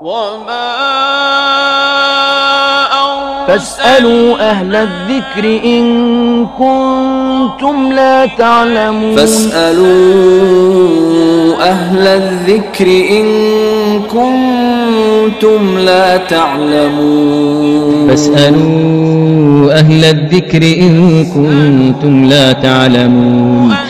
وما فاسألوا أهل الذكر إن كنتم لا تعلمون فاسألوا أهل الذكر إن كنتم لا تعلمون فاسألوا أهل الذكر إن كنتم لا تعلمون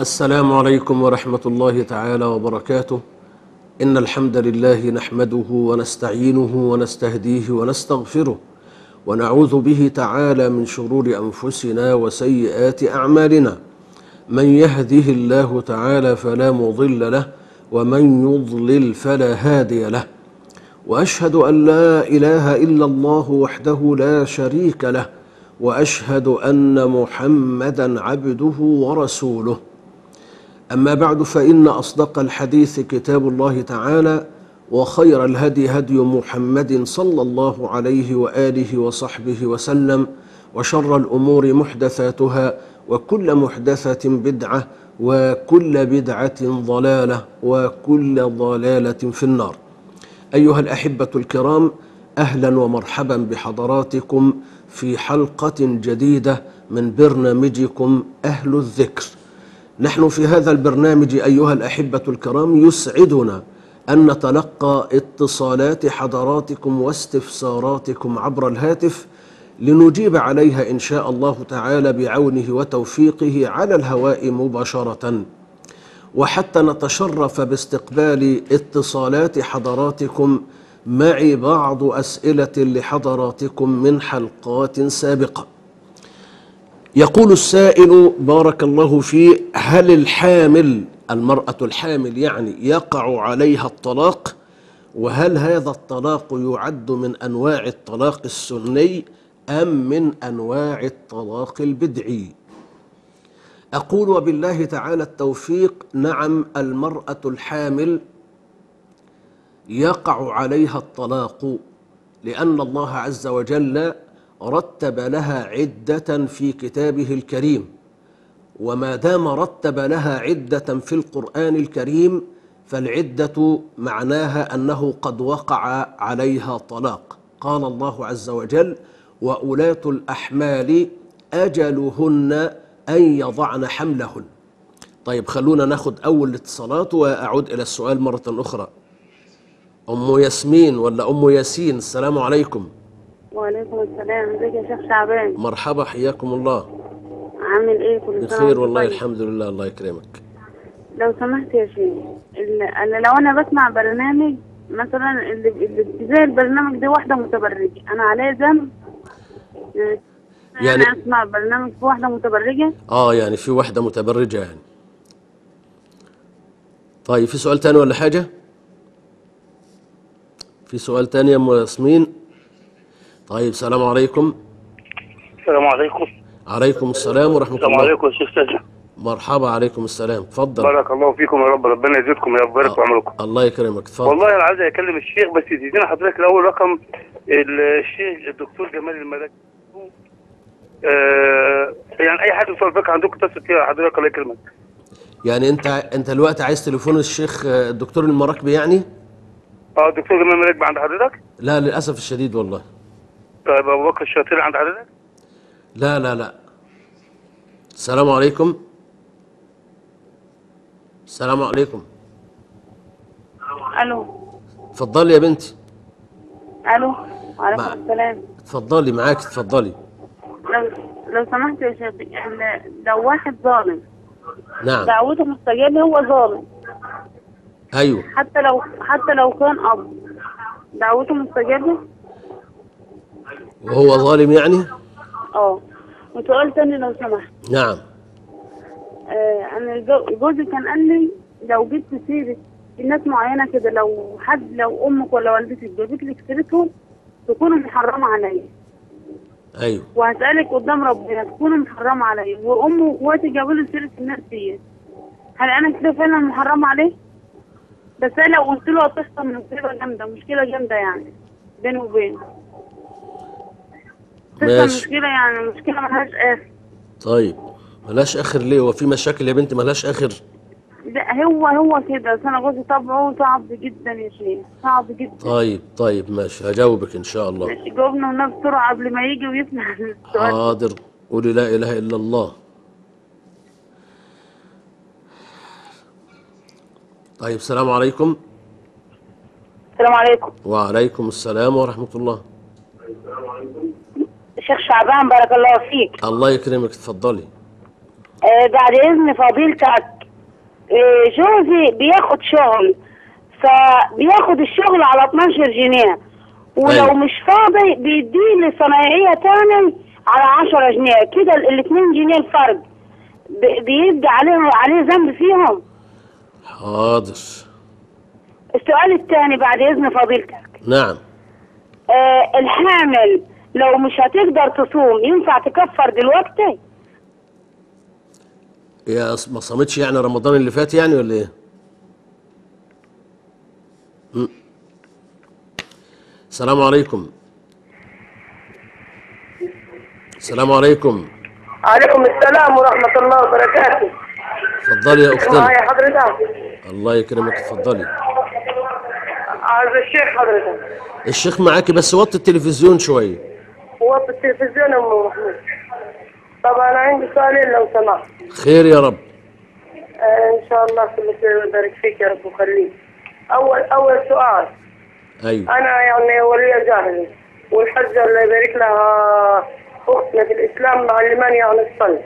السلام عليكم ورحمة الله تعالى وبركاته. إن الحمد لله نحمده ونستعينه ونستهديه ونستغفره ونعوذ به تعالى من شرور أنفسنا وسيئات أعمالنا. من يهده الله تعالى فلا مضل له ومن يضلل فلا هادي له. وأشهد أن لا إله إلا الله وحده لا شريك له. وأشهد أن محمدا عبده ورسوله. أما بعد فإن أصدق الحديث كتاب الله تعالى وخير الهدي هدي محمد صلى الله عليه وآله وصحبه وسلم وشر الأمور محدثاتها وكل محدثة بدعة وكل بدعة ضلالة وكل ضلالة في النار. أيها الأحبة الكرام أهلا ومرحبا بحضراتكم في حلقة جديدة من برنامجكم أهل الذكر. نحن في هذا البرنامج أيها الأحبة الكرام يسعدنا أن نتلقى اتصالات حضراتكم واستفساراتكم عبر الهاتف لنجيب عليها إن شاء الله تعالى بعونه وتوفيقه على الهواء مباشرةً. وحتى نتشرف باستقبال اتصالات حضراتكم معي بعض أسئلة لحضراتكم من حلقات سابقة. يقول السائل بارك الله فيه هل الحامل المرأة الحامل يعني يقع عليها الطلاق؟ وهل هذا الطلاق يعد من أنواع الطلاق السني أم من أنواع الطلاق البدعي؟ أقول وبالله تعالى التوفيق. نعم المرأة الحامل يقع عليها الطلاق لأن الله عز وجل رتب لها عدة في كتابه الكريم. وما دام رتب لها عدة في القرآن الكريم فالعدة معناها أنه قد وقع عليها طلاق. قال الله عز وجل وأولاة الأحمال أجلهن أن يضعن حملهن. طيب خلونا ناخد أول الاتصالات وأعود إلى السؤال مرة أخرى. أم ياسمين ولا أم ياسين؟ السلام عليكم. وعليكم السلام. ازيك يا شيخ شعبان؟ مرحبا حياكم الله. عامل إيه؟ كل سنة بخير والله طيب؟ الحمد لله الله يكرمك. لو سمحت يا شيخ أنا لو أنا بسمع برنامج مثلا اللي اللي زي البرنامج ده واحدة متبرجة أنا عليا ذنب؟ يعني أنا أسمع برنامج في واحدة متبرجة؟ آه يعني في واحدة متبرجة يعني. طيب في سؤال تاني ولا حاجة؟ في سؤال تاني يا أم ياسمين؟ طيب السلام عليكم. السلام عليكم. عليكم السلام ورحمة السلام الله. عليكم يا شيخ مرحبا عليكم السلام. اتفضل. بارك الله فيكم يا رب ربنا يزيدكم يا ويبارك في عملكم الله يكرمك. اتفضل. والله أنا عايز أكلم الشيخ بس تدينا حضرتك الأول رقم الشيخ الدكتور جمال الملاك. آه يعني أي حد في الفقه عندكم اتصل فيها حضرتك الله يكرمك. يعني أنت أنت دلوقتي عايز تليفون الشيخ آه، الدكتور المراكبي يعني؟ آه الدكتور جمال الملاك عند حضرتك؟ لا للأسف الشديد والله. طيب أبو بكر الشاطر عند حضرتك؟ لا لا لا. السلام عليكم. السلام عليكم. ألو. اتفضلي يا بنتي ألو وعليكم مع- السلام. اتفضلي معاك اتفضلي. لو لو سمحت يا شيخ لو واحد ظالم نعم. دعوته مستجابه هو ظالم. أيوه. حتى لو حتى لو كان أب دعوته مستجابه وهو ظالم يعني؟ آه. وسؤال تاني لو سمحت. نعم. آه أنا جو- جوزي كان قال لي لو جبت سيرة الناس معينة كده لو حد لو أمك ولا والدتك جابت لك سيرتهم تكونوا محرمة عليا. أيوه. وهسألك قدام ربنا تكونوا محرمة عليا. وأمه وأخواتي جابوا لي سيرة الناس دي. هل أنا كده فعلا محرمة عليه؟ بس أنا لو قلت له هتحصل مصيبة جامدة مشكلة جامدة يعني بيني وبينه. ماشي. مشكلة يعني مشكلة ملهاش آخر. طيب ملاش آخر ليه؟ هو في مشاكل يا بنتي ملاش آخر؟ لا هو هو كده بس أنا جوزي طبعه صعب جدا يا شيخ صعب جدا. طيب طيب ماشي هجاوبك إن شاء الله. ماشي جاوبنا والنبي بسرعة قبل ما يجي ويسمع السؤال. حاضر قولي لا إله إلا الله. طيب السلام عليكم. السلام عليكم. وعليكم السلام ورحمة الله. الشيخ شعبان بارك الله فيك. الله يكرمك اتفضلي آه بعد إذن فضيلتك آه جوزي بياخد شغل. فبياخد الشغل على 12 جنيه. ولو أيوة. مش فاضي بيديه لصنايعية تاني على 10 جنيه. كده ال 2 جنيه الفرق ب- بيبقى عليه عليه ذنب فيهم. حاضر. السؤال الثاني بعد إذن فضيلتك. نعم. آه الحامل لو مش هتقدر تصوم ينفع تكفر دلوقتي؟ يا ما صامتش يعني رمضان اللي فات يعني ولا إيه. السلام عليكم. السلام عليكم. عليكم السلام ورحمة الله وبركاته. اتفضلي يا اختنا معايا حضرتك. الله يكرمك اتفضلي. عايز الشيخ حضرتك. الشيخ معاكي بس وطي التلفزيون شوية. هو في التلفزيون أم محمود طب أنا عندي سؤالين لو سمحت. خير يا رب. آه إن شاء الله كل خير ويبارك فيك يا رب وخليك أول أول سؤال. أيوه. أنا يعني ولية جاهلة والحجة الله يبارك لها أختنا في الإسلام معلماني يعني الصلاة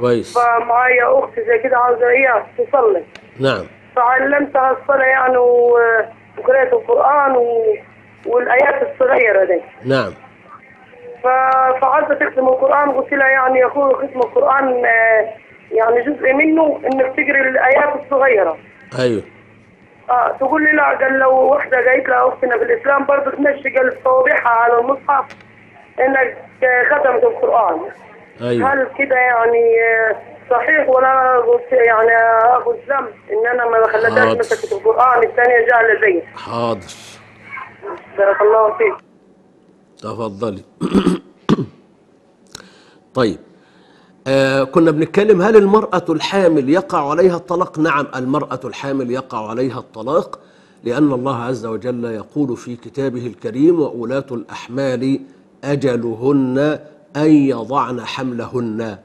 كويس. فمعايا أخت زي كده عاوزة إياها تصلي. نعم. فعلمتها الصلاة يعني و- وقرأت القرآن و... والآيات الصغيرة دي. نعم. ف- فعايزة تختم القرآن قلت لها يعني يا أخوي ختم القرآن آه، يعني جزء منه إنك تقري الآيات الصغيرة. أيوه. آه تقول لي لا قال لو واحدة قالت لها أختنا في الإسلام برضه تمشي قال صوابعها على المصحف إنك آه، ختمت القرآن. أيوه. هل كده يعني آه، صحيح ولا قلت يعني أخذ ذنب؟ إن أنا ما. خليتهاش مسكت القرآن الثانية جاهله زي حاضر. بارك الله فيك. تفضلي. طيب آه كنا بنتكلم هل المرأة الحامل يقع عليها الطلاق؟ نعم المرأة الحامل يقع عليها الطلاق لأن الله عز وجل يقول في كتابه الكريم وأولاة الأحمال أجلهن أن يضعن حملهن.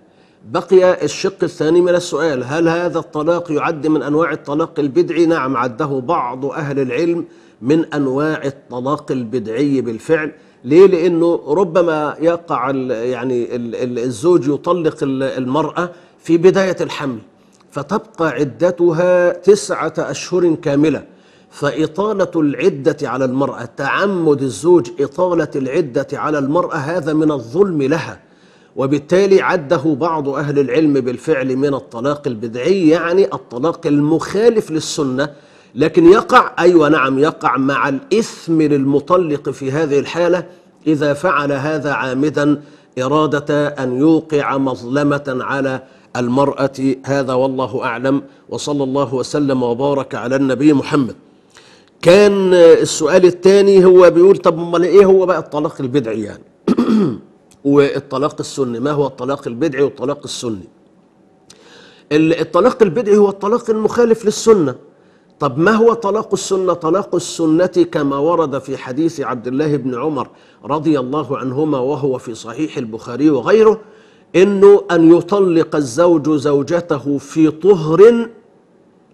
بقي الشق الثاني من السؤال هل هذا الطلاق يعد من أنواع الطلاق البدعي؟ نعم عده بعض أهل العلم من أنواع الطلاق البدعي بالفعل. ليه؟ لأنه ربما يقع ال يعني ال ال الزوج يطلق ال- المرأة في بداية الحمل فتبقى عدتها تسعة أشهر كاملة. فإطالة العدة على المرأة تعمد الزوج إطالة العدة على المرأة هذا من الظلم لها. وبالتالي عده بعض أهل العلم بالفعل من الطلاق البدعي يعني الطلاق المخالف للسنة لكن يقع أيوة نعم يقع مع الإثم للمطلق في هذه الحالة إذا فعل هذا عامدا إرادة أن يوقع مظلمة على المرأة هذا والله أعلم وصلى الله وسلم وبارك على النبي محمد. كان السؤال الثاني هو بيقول طب أمال إيه هو بقى الطلاق البدعي يعني؟ والطلاق السني ما هو الطلاق البدعي والطلاق السني؟ ال- الطلاق البدعي هو الطلاق المخالف للسنة. طب ما هو طلاق السنة؟ طلاق السنة كما ورد في حديث عبد الله بن عمر رضي الله عنهما وهو في صحيح البخاري وغيره إنه أن يطلق الزوج زوجته في طهر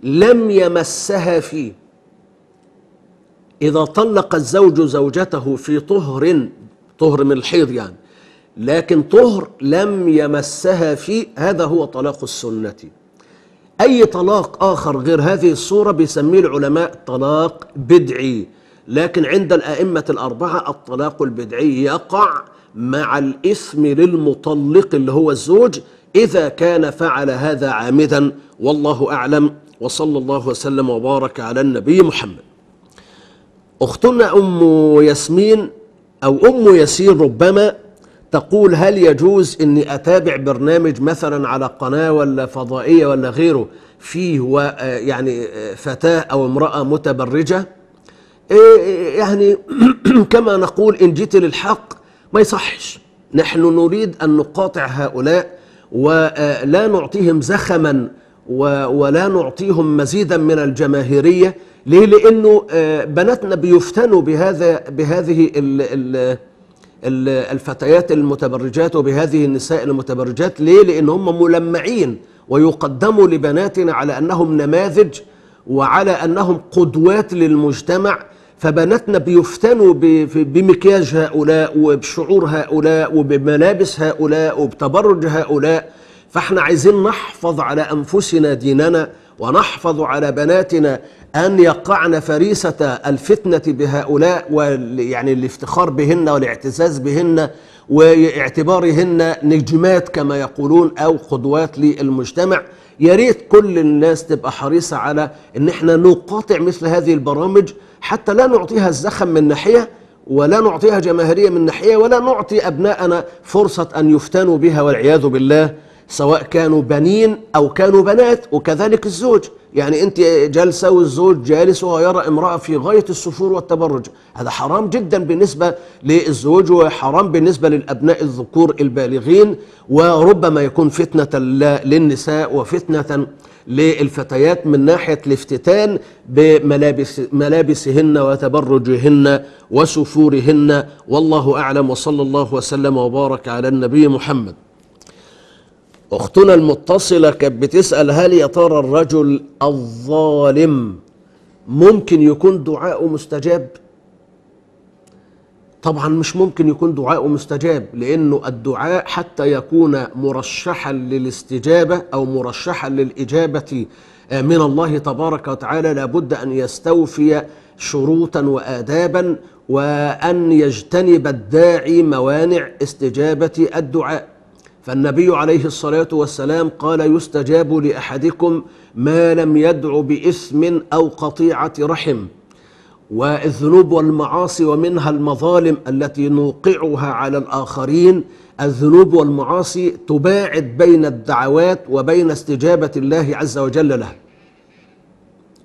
لم يمسها فيه. إذا طلق الزوج زوجته في طهر طهر من الحيض يعني لكن طهر لم يمسها فيه هذا هو طلاق السنة. أي طلاق آخر غير هذه الصورة بيسميه العلماء طلاق بدعي. لكن عند الأئمة الأربعة الطلاق البدعي يقع مع الإثم للمطلق اللي هو الزوج إذا كان فعل هذا عامدا. والله أعلم. وصلى الله وسلم وبارك على النبي محمد. أختنا أم ياسمين أو أم ياسين ربما تقول هل يجوز أني أتابع برنامج مثلا على قناة ولا فضائية ولا غيره فيه آه يعني آه فتاة أو امرأة متبرجة؟ إيه يعني كما نقول إن جيت للحق ما يصحش. نحن نريد أن نقاطع هؤلاء ولا نعطيهم زخما ولا نعطيهم مزيدا من الجماهيرية. ليه؟ لأنه آه، بناتنا بيفتنوا بهذا بهذه ال ال- الفتيات المتبرجات وبهذه النساء المتبرجات. ليه؟ لأن هم ملمعين ويقدموا لبناتنا على أنهم نماذج وعلى أنهم قدوات للمجتمع. فبناتنا بيفتنوا بمكياج هؤلاء وبشعور هؤلاء وبملابس هؤلاء وبتبرج هؤلاء. فاحنا عايزين نحفظ على أنفسنا ديننا ونحفظ على بناتنا أن يقعن فريسة الفتنة بهؤلاء ويعني الافتخار بهن والاعتزاز بهن واعتبارهن نجمات كما يقولون أو قدوات للمجتمع. يا ريت كل الناس تبقى حريصة على إن إحنا نقاطع مثل هذه البرامج حتى لا نعطيها الزخم من ناحية ولا نعطيها جماهيرية من ناحية ولا نعطي أبناءنا فرصة أن يفتنوا بها والعياذ بالله. سواء كانوا بنين أو كانوا بنات وكذلك الزوج. يعني أنت جالسة والزوج جالس وهو يرى امرأة في غاية السفور والتبرج. هذا حرام جدا بالنسبة للزوج وحرام بالنسبة للأبناء الذكور البالغين. وربما يكون فتنة للنساء وفتنة للفتيات من ناحية الافتتان بملابس ملابسهن وتبرجهن وسفورهن. والله أعلم وصلى الله وسلم وبارك على النبي محمد. أختنا المتصلة كانت بتسأل هل يا ترى الرجل الظالم ممكن يكون دعاءه مستجاب؟ طبعا مش ممكن يكون دعاءه مستجاب لأنه الدعاء حتى يكون مرشحا للاستجابة أو مرشحا للإجابة آه، من الله تبارك وتعالى لابد أن يستوفي شروطا وآدابا وأن يجتنب الداعي موانع استجابة الدعاء فالنبي عليه الصلاة والسلام قال يستجاب لأحدكم ما لم يدع بإثم أو قطيعة رحم والذنوب والمعاصي ومنها المظالم التي نوقعها على الآخرين الذنوب والمعاصي تباعد بين الدعوات وبين استجابة الله عز وجل لها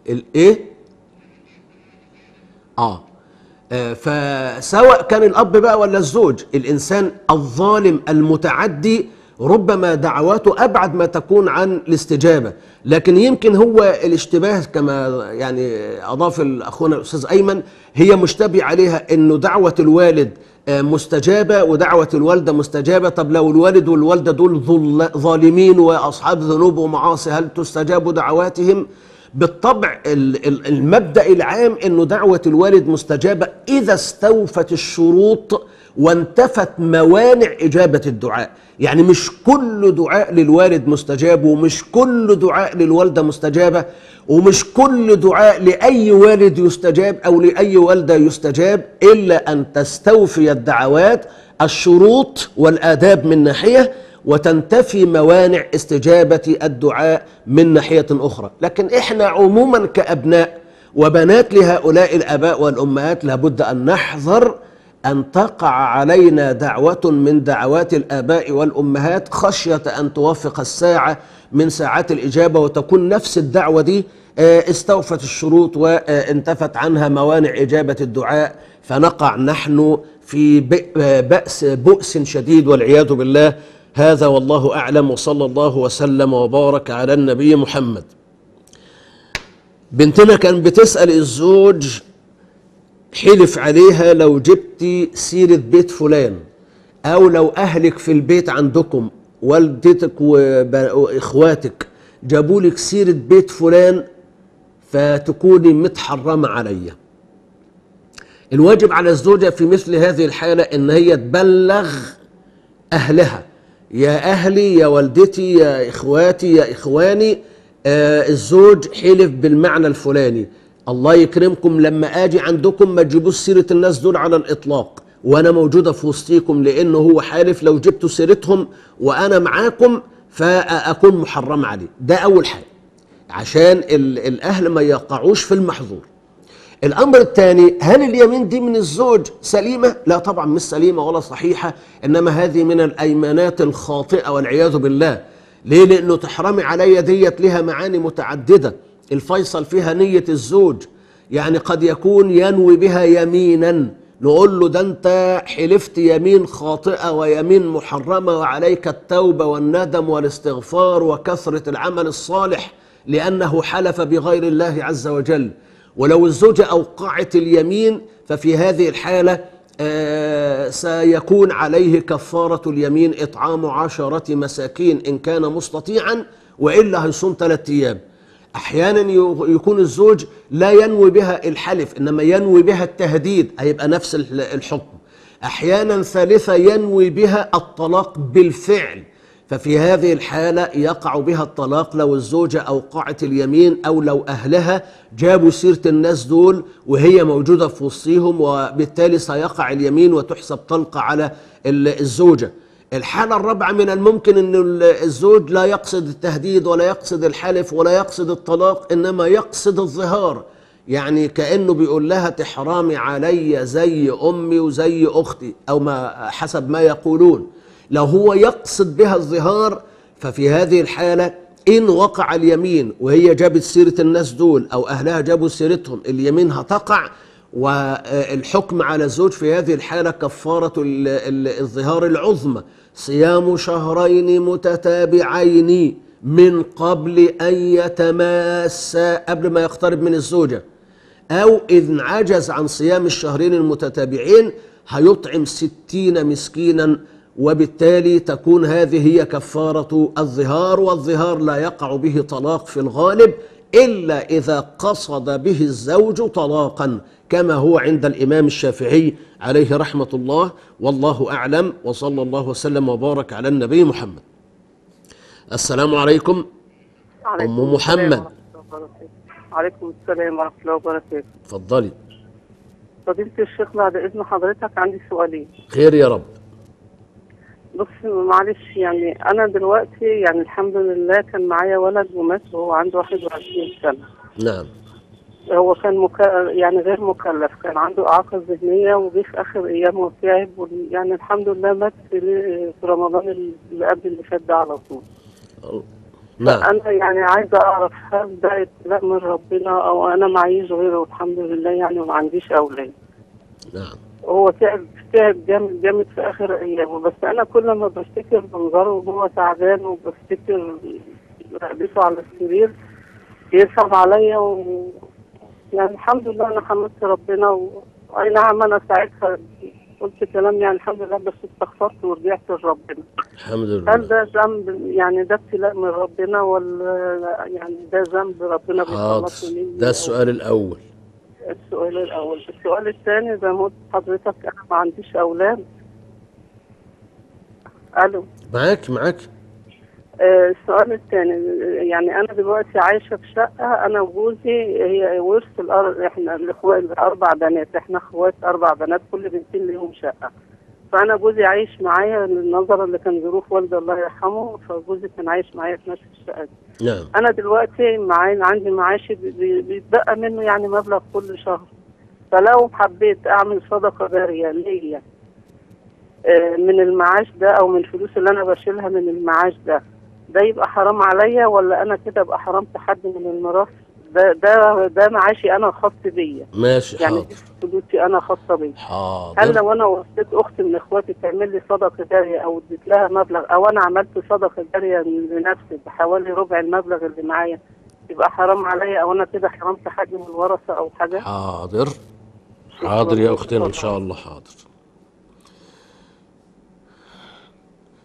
الايه آه. فسواء كان الأب بقى ولا الزوج الإنسان الظالم المتعدي ربما دعواته أبعد ما تكون عن الاستجابة لكن يمكن هو الاشتباه كما يعني أضاف أخونا الأستاذ أيمن هي مشتبه عليها أنه دعوة الوالد آه، مستجابة ودعوة الوالدة مستجابة طب لو الوالد والوالدة دول ظالمين وأصحاب ذنوب ومعاصي هل تستجاب دعواتهم؟ بالطبع ال- ال- المبدأ العام إنه دعوة الوالد مستجابة إذا استوفت الشروط وانتفت موانع إجابة الدعاء. يعني مش كل دعاء للوالد مستجاب ومش كل دعاء للوالدة مستجابة ومش كل دعاء لأي والد يستجاب أو لأي والدة يستجاب إلا أن تستوفي الدعوات الشروط والآداب من ناحية وتنتفي موانع استجابة الدعاء من ناحية أخرى. لكن إحنا عموما كأبناء وبنات لهؤلاء الآباء والأمهات لابد أن نحذر أن تقع علينا دعوة من دعوات الآباء والأمهات خشية أن توافق الساعة من ساعات الإجابة وتكون نفس الدعوة دي آه، استوفت الشروط وانتفت عنها موانع إجابة الدعاء. فنقع نحن في آه، بأس بؤس شديد والعياذ بالله هذا والله أعلم وصلى الله وسلم وبارك على النبي محمد. بنتنا كان بتسأل الزوج حلف عليها لو جبتي سيرة بيت فلان أو لو أهلك في البيت عندكم والدتك وإخواتك جابوا لك سيرة بيت فلان فتكوني متحرمة عليا الواجب على الزوجة في مثل هذه الحالة إن هي تبلغ أهلها. يا أهلي يا والدتي يا إخواتي يا إخواني آه الزوج حلف بالمعنى الفلاني. الله يكرمكم لما أجي عندكم ما تجيبوش سيرة الناس دول على الإطلاق. وأنا موجودة في وسطيكم لأنه هو حالف لو جبتوا سيرتهم وأنا معاكم فأكون محرم عليه. ده أول حاجة. عشان ال- الأهل ما يقعوش في المحظور. الأمر الثاني هل اليمين دي من الزوج سليمة؟ لا طبعا مش سليمة ولا صحيحة إنما هذه من الأيمانات الخاطئة والعياذ بالله. ليه؟ لأنه تحرمي علي ديت لها معاني متعددة. الفيصل فيها نية الزوج. يعني قد يكون ينوي بها يمينا. نقول له ده أنت حلفت يمين خاطئة ويمين محرمة وعليك التوبة والندم والاستغفار وكثرة العمل الصالح لأنه حلف بغير الله عز وجل. ولو الزوجة أوقعت اليمين ففي هذه الحالة آه، سيكون عليه كفارة اليمين إطعام عشرة مساكين إن كان مستطيعا وإلا هيصوم ثلاثة أيام. أحيانا يكون الزوج لا ينوي بها الحلف إنما ينوي بها التهديد هيبقى نفس ال- الحكم. أحيانا ثالثة ينوي بها الطلاق بالفعل. ففي هذه الحالة يقع بها الطلاق لو الزوجة أوقعت اليمين أو لو أهلها جابوا سيرة الناس دول وهي موجودة في وسطهم وبالتالي سيقع اليمين وتحسب طلقة على ال- الزوجة. الحالة الرابعة من الممكن أن ال- الزوج لا يقصد التهديد ولا يقصد الحلف ولا يقصد الطلاق إنما يقصد الظهار. يعني كأنه بيقول لها تحرامي علي زي أمي وزي أختي أو ما حسب ما يقولون. لو هو يقصد بها الظهار ففي هذه الحالة إن وقع اليمين وهي جابت سيرة الناس دول أو أهلها جابوا سيرتهم اليمين هتقع والحكم على الزوج في هذه الحالة كفارة ال- ال- الظهار العظمى. صيام شهرين متتابعين من قبل أن يتماسا قبل ما يقترب من الزوجة. أو إذ عجز عن صيام الشهرين المتتابعين هيطعم ستين مسكينا وبالتالي تكون هذه هي كفارة الظهار والظهار لا يقع به طلاق في الغالب إلا إذا قصد به الزوج طلاقا كما هو عند الإمام الشافعي عليه رحمة الله والله أعلم وصلى الله وسلم وبارك على النبي محمد. السلام عليكم. عليكم أم محمد. عليكم السلام ورحمة الله وبركاته. اتفضلي فضيلة الشيخ بعد إذن حضرتك عندي سؤالين. خير يا رب. بص معلش يعني أنا دلوقتي يعني الحمد لله كان معايا ولد ومات وهو عنده 21 سنة. نعم. هو كان مك... يعني غير مكلف كان عنده إعاقة ذهنية وجه في آخر أيامه وتعب وال- يعني الحمد لله مات في رمضان اللي قبل اللي فات ده على طول. نعم. أنا يعني عايزة أعرف هل ده ابتلاء من ربنا أو أنا معيش غيره؟ والحمد لله يعني وما عنديش أولاد. نعم. هو تعب تعب جامد جامد في آخر أيامه. بس أنا كل ما بفتكر منظره وهو تعبان وبفتكر رقبته على السرير يصعب عليا و... يعني الحمد لله أنا حمدت ربنا و... أي نعم أنا ساعتها قلت كلام يعني الحمد لله بس استغفرت ورجعت لربنا. الحمد هل لله ده ذنب؟ يعني ده ابتلاء من ربنا ولا يعني ده ذنب ربنا بيخلصني ده السؤال الأول. السؤال الأول. السؤال الثاني زي ما قلت لحضرتك أنا ما عنديش أولاد. ألو. معاك معاك. آه، السؤال الثاني يعني أنا دلوقتي عايشة في شقة أنا وجوزي هي ورث الأرض إحنا الإخوات الأربع بنات إحنا إخوات أربع بنات كل بنتين ليهم شقة. فأنا جوزي عايش معايا نظرا اللي كان ظروف والدي الله يرحمه فجوزي كان عايش معايا في نفس الشقة دي. نعم. أنا دلوقتي معايا عندي معاشي بي- بي- بيتبقى منه يعني مبلغ كل شهر. فلو حبيت أعمل صدقة جارية ليا آه، من المعاش ده أو من الفلوس اللي أنا بشيلها من المعاش ده ده يبقى حرام عليا ولا أنا كده أبقى حرمت حد من الميراث؟ ده ده ده معاشي أنا خاص بيا. ماشي يعني حاضر. فلوسي أنا خاصة بيا. هل حاضر لو أنا وصيت أختي من إخواتي تعمل لي صدقة جارية أو اديت لها مبلغ أو أنا عملت صدقة جارية لنفسي بحوالي ربع المبلغ اللي معايا يبقى حرام عليا أو أنا كده حرمت حد من الورثة أو حاجة؟ حاضر. حاضر يا أختنا إن شاء الله حاضر.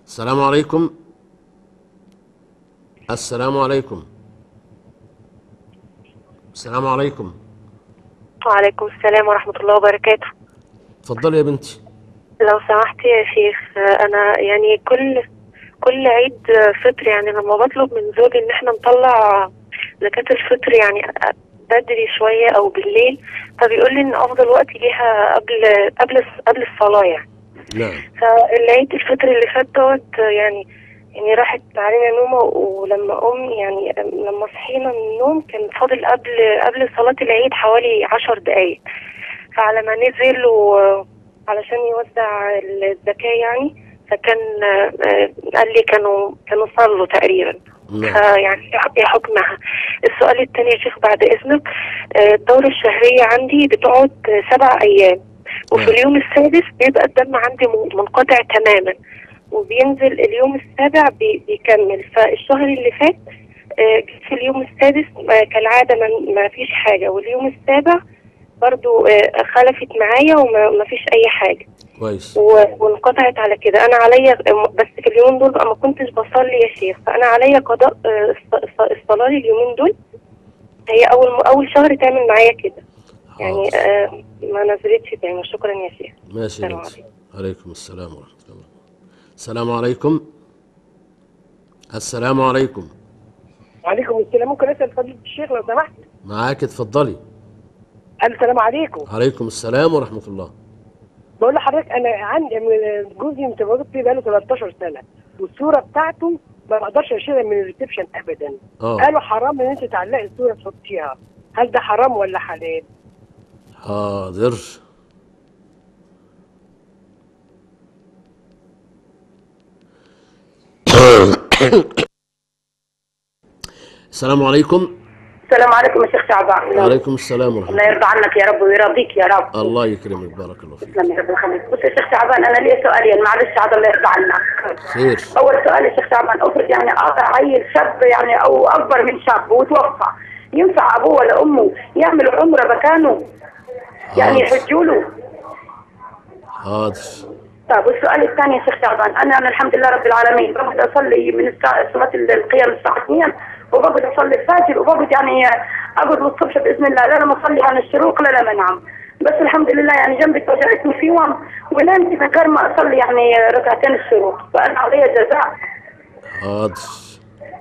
السلام عليكم. السلام عليكم. السلام عليكم. وعليكم السلام ورحمة الله وبركاته. اتفضلي يا بنتي. لو سمحت يا شيخ أنا يعني كل كل عيد فطر يعني لما بطلب من زوجي إن إحنا نطلع زكاة الفطر يعني بدري شوية أو بالليل فبيقول لي إن أفضل وقت ليها قبل قبل قبل الصلاة يعني. نعم. فالعيد الفطر اللي فات دوت يعني يعني راحت علينا نومة ولما قم يعني لما صحينا من النوم كان فاضل قبل قبل صلاة العيد حوالي عشر دقايق. فعلى ما نزل وعلشان يوزع الزكاة يعني فكان قال لي كانوا كانوا صلوا تقريبا. نعم. فيعني إيه حكمها. السؤال الثاني يا شيخ بعد إذنك الدورة الشهرية عندي بتقعد سبع أيام وفي نعم. اليوم السادس بيبقى الدم عندي منقطع تماما. وبينزل اليوم السابع بي- بيكمل. فالشهر اللي فات آه، في اليوم السادس آه، كالعادة ما- فيش حاجة. واليوم السابع برضو آه، خلفت معايا وما ما فيش أي حاجة. كويس. وانقطعت على كده. أنا عليا بس في اليومين دول بقى ما كنتش بصلي يا شيخ. فأنا عليا قضاء الص- الص- الصلاة اليومين دول. هي أول أول شهر تعمل معايا كده. يعني ما نزلتش تاني. شكرا يا شيخ. ماشي. عليكم السلام ورحمة الله. السلام عليكم. السلام عليكم. وعليكم السلام. ممكن أسأل فضيلة الشيخ لو سمحت؟ معاك اتفضلي. السلام عليكم. عليكم السلام ورحمة الله. بقول لحضرتك أنا عندي جوزي متجوز فيه بقاله 13 سنة والصورة بتاعته ما بقدرش أشيلها من الريسبشن ابدا. آه. قالوا حرام إن أنت تعلقي الصورة تحطيها. هل ده حرام ولا حلال؟ حاضر. السلام عليكم. السلام عليكم يا شيخ شعبان. وعليكم السلام ورحمة الله. الله يرضى عنك يا رب ويرضيك يا رب. الله يكرمك بارك الله فيك. تسلم يا رب يخليك بص يا شيخ شعبان أنا لي سؤالين. معلش عاد الله يرضى عنك. خير. أول سؤال يا شيخ شعبان أفرض يعني قاطع عيل شاب يعني أو أكبر من شاب وتوفى ينفع أبوه ولا أمه يعملوا عمرة مكانه؟ يعني يحجوا له؟ حاضر طيب والسؤال الثاني يا شيخ شعبان أنا أنا الحمد لله رب العالمين بقعد أصلي من صلاة القيام الساعة 2 وبقعد أصلي الفجر وبقعد يعني أقعد الصبح بإذن الله. لا لما اصلي عن الشروق لا لما انام بس الحمد لله يعني جنبي توجعتني في يوم ونمت من غير ما أصلي يعني ركعتين الشروق. فانا علي جزاء. حاضر.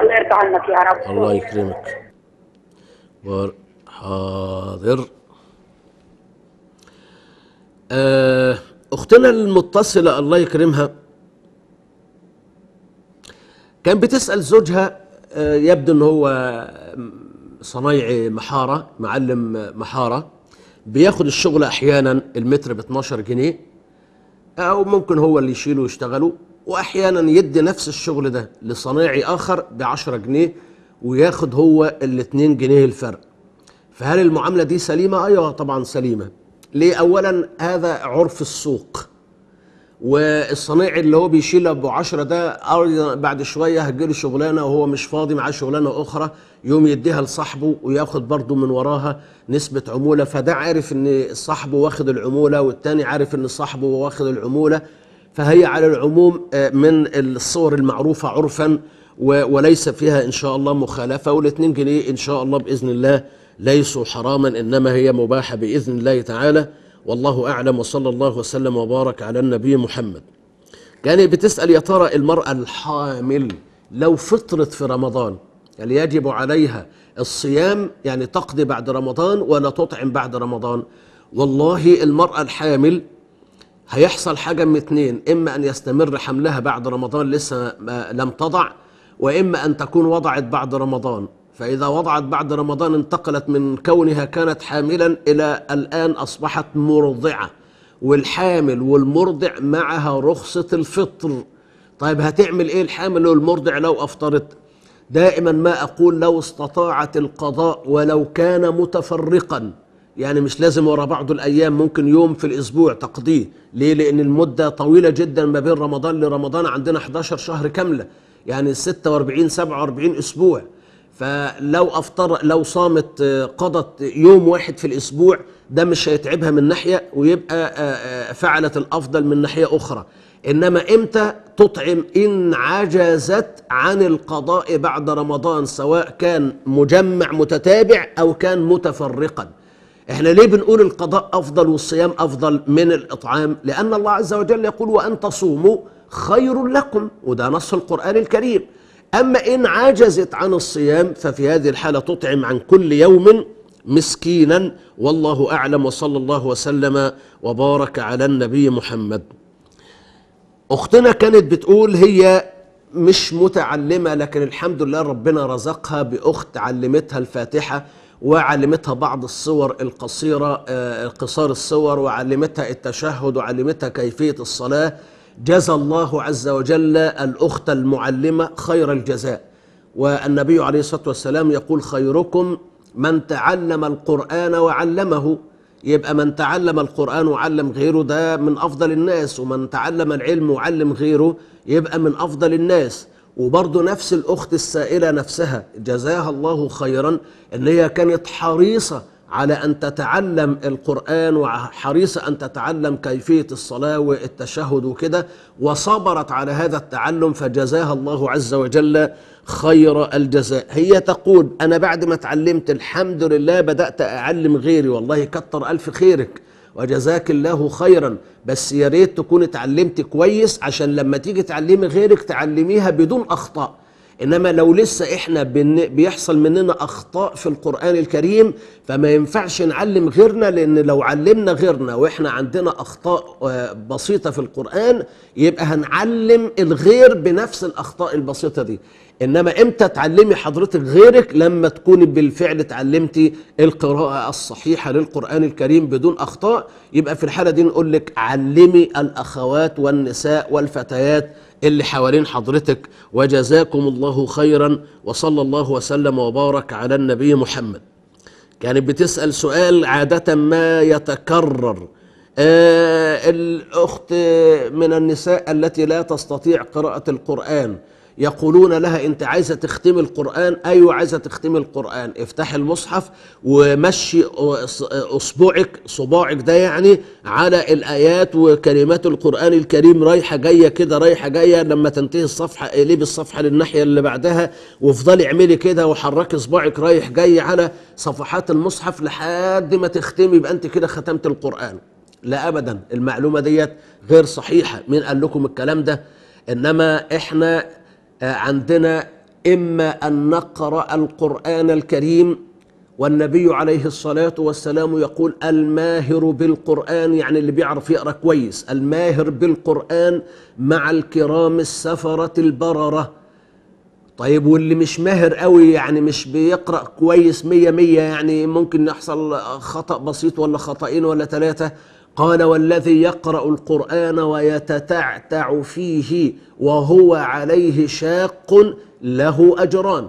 الله يرضى عنك يا رب. الله يكرمك. حاضر. آه، أختنا المتصلة الله يكرمها كان بتسأل زوجها آه، يبدو أنه هو صنايعي محارة معلم محارة بياخد الشغل أحيانا المتر ب 12 جنيه أو ممكن هو اللي يشيله ويشتغله وأحيانا يدي نفس الشغل ده لصنايعي آخر ب 10 جنيه وياخد هو ال 2 جنيه الفرق فهل المعاملة دي سليمة؟ أيوة طبعا سليمة ليه؟ أولا هذا عرف السوق. والصنيعي اللي هو بيشيل أبو عشرة ده أرض- بعد شوية هتجيله شغلانة وهو مش فاضي معاه شغلانة أخرى يوم يديها لصاحبه وياخد برضه من وراها نسبة عمولة. فده عارف إن صاحبه واخد العمولة والتاني عارف إن صاحبه واخد العمولة. فهي على العموم آه، من الصور المعروفة عرفا وليس فيها إن شاء الله مخالفة. والاتنين جنيه إن شاء الله بإذن الله ليسوا حراما إنما هي مباحة بإذن الله تعالى والله أعلم وصلى الله وسلم وبارك على النبي محمد. كانت بتسأل يا ترى المرأة الحامل لو فطرت في رمضان هل يجب عليها الصيام يعني تقضي بعد رمضان ولا تطعم بعد رمضان؟ والله المرأة الحامل هيحصل حاجة من اتنين إما أن يستمر حملها بعد رمضان لسه لم تضع وإما أن تكون وضعت بعد رمضان فإذا وضعت بعد رمضان انتقلت من كونها كانت حاملا إلى الآن أصبحت مرضعة والحامل والمرضع معها رخصة الفطر. طيب هتعمل إيه الحامل والمرضع لو أفطرت؟ دائما ما أقول لو استطاعت القضاء ولو كان متفرقا. يعني مش لازم ورا بعض الأيام ممكن يوم في الأسبوع تقضيه. ليه؟ لأن المدة طويلة جدا ما بين رمضان لرمضان عندنا 11 شهر كاملة. يعني 46 47 أسبوع. فلو أفطر لو صامت آه، قضت يوم واحد في الأسبوع ده مش هيتعبها من ناحية ويبقى آه، آه، فعلت الأفضل من ناحية أخرى. إنما إمتى تطعم إن عجزت عن القضاء بعد رمضان سواء كان مجمع متتابع أو كان متفرقا. إحنا ليه بنقول القضاء أفضل والصيام أفضل من الإطعام؟ لأن الله عز وجل يقول وأن تصوموا خير لكم. وده نص القرآن الكريم. أما إن عجزت عن الصيام ففي هذه الحالة تطعم عن كل يوم مسكينا والله أعلم وصلى الله وسلم وبارك على النبي محمد. أختنا كانت بتقول هي مش متعلمة لكن الحمد لله ربنا رزقها بأخت علمتها الفاتحة وعلمتها بعض الصور القصيرة آه، قصار الصور وعلمتها التشهد وعلمتها كيفية الصلاة. جزى الله عز وجل الأخت المعلمة خير الجزاء. والنبي عليه الصلاة والسلام يقول خيركم من تعلم القرآن وعلمه. يبقى من تعلم القرآن وعلم غيره ده من أفضل الناس ومن تعلم العلم وعلم غيره يبقى من أفضل الناس. وبرضه نفس الأخت السائلة نفسها جزاها الله خيرا إن هي كانت حريصة على أن تتعلم القرآن وحريصة أن تتعلم كيفية الصلاة والتشهد وكده وصبرت على هذا التعلم فجزاها الله عز وجل خير الجزاء. هي تقول أنا بعد ما تعلمت الحمد لله بدأت أعلم غيري والله كتر ألف خيرك وجزاك الله خيرا. بس يا ريت تكون اتعلمت كويس عشان لما تيجي تعلمي غيرك تعلميها بدون أخطاء. إنما لو لسه إحنا بيحصل مننا أخطاء في القرآن الكريم فما ينفعش نعلم غيرنا لأن لو علمنا غيرنا وإحنا عندنا أخطاء آه، بسيطة في القرآن يبقى هنعلم الغير بنفس الأخطاء البسيطة دي. إنما إمتى تعلمي حضرتك غيرك؟ لما تكوني بالفعل اتعلمتي القراءة الصحيحة للقرآن الكريم بدون أخطاء. يبقى في الحالة دي نقول لك علمي الأخوات والنساء والفتيات اللي حوالين حضرتك. وجزاكم الله خيرا وصلى الله وسلم وبارك على النبي محمد. كانت بتسأل سؤال عادة ما يتكرر. آه الأخت من النساء التي لا تستطيع قراءة القرآن. يقولون لها انت عايزة تختمي القرآن؟ أيوه عايزة تختمي القرآن. افتح المصحف ومشي أصبعك صباعك ده يعني على الآيات وكلمات القرآن الكريم رايحة جاية كده رايحة جاية. لما تنتهي الصفحة اقلبي الصفحة للناحية اللي بعدها وافضلي اعملي كده وحركي صباعك رايح جاي على صفحات المصحف لحد ما تختمي. يبقى انت كده ختمت القرآن. لا ابدا. المعلومة ديت غير صحيحة. مين قال لكم الكلام ده؟ إنما إحنا عندنا إما أن نقرأ القرآن الكريم والنبي عليه الصلاة والسلام يقول الماهر بالقرآن يعني اللي بيعرف يقرأ كويس. الماهر بالقرآن مع الكرام السفرة البررة. طيب واللي مش ماهر قوي يعني مش بيقرأ كويس مية مية يعني ممكن يحصل خطأ بسيط ولا خطأين ولا ثلاثة قال والذي يقرأ القرآن ويتتعتع فيه وهو عليه شاق له أجران.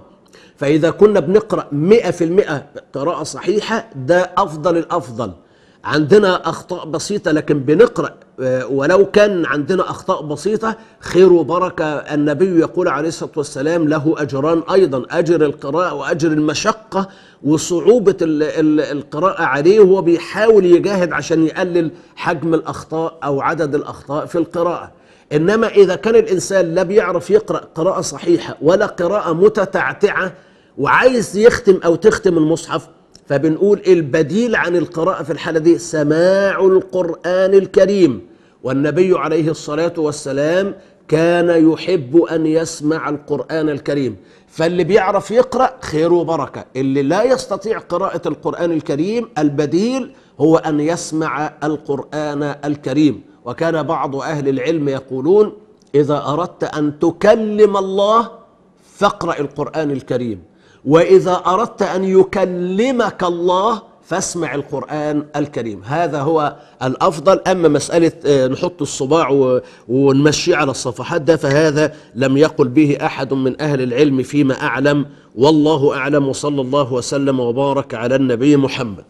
فإذا كنا بنقرأ مئة في المئة قراءة صحيحة ده أفضل الأفضل. عندنا أخطاء بسيطة لكن بنقرأ ولو كان عندنا أخطاء بسيطة خير وبركة. النبي يقول عليه الصلاة والسلام له أجران أيضا أجر القراءة وأجر المشقة وصعوبة ال- ال- القراءة عليه. وهو بيحاول يجاهد عشان يقلل حجم الأخطاء أو عدد الأخطاء في القراءة. إنما إذا كان الإنسان لا بيعرف يقرأ قراءة صحيحة ولا قراءة متتعتعة وعايز يختم أو تختم المصحف فبنقول البديل عن القراءة في الحالة دي سماع القرآن الكريم. والنبي عليه الصلاة والسلام كان يحب أن يسمع القرآن الكريم. فاللي بيعرف يقرأ خير وبركة. اللي لا يستطيع قراءة القرآن الكريم البديل هو أن يسمع القرآن الكريم. وكان بعض أهل العلم يقولون إذا أردت أن تكلم الله فاقرأ القرآن الكريم. وإذا أردت أن يكلمك الله فاسمع القرآن الكريم. هذا هو الأفضل. أما مسألة آه، نحط الصباع ونمشي على الصفحات ده فهذا لم يقل به أحد من أهل العلم فيما أعلم. والله أعلم. وصلى الله وسلم وبارك على النبي محمد.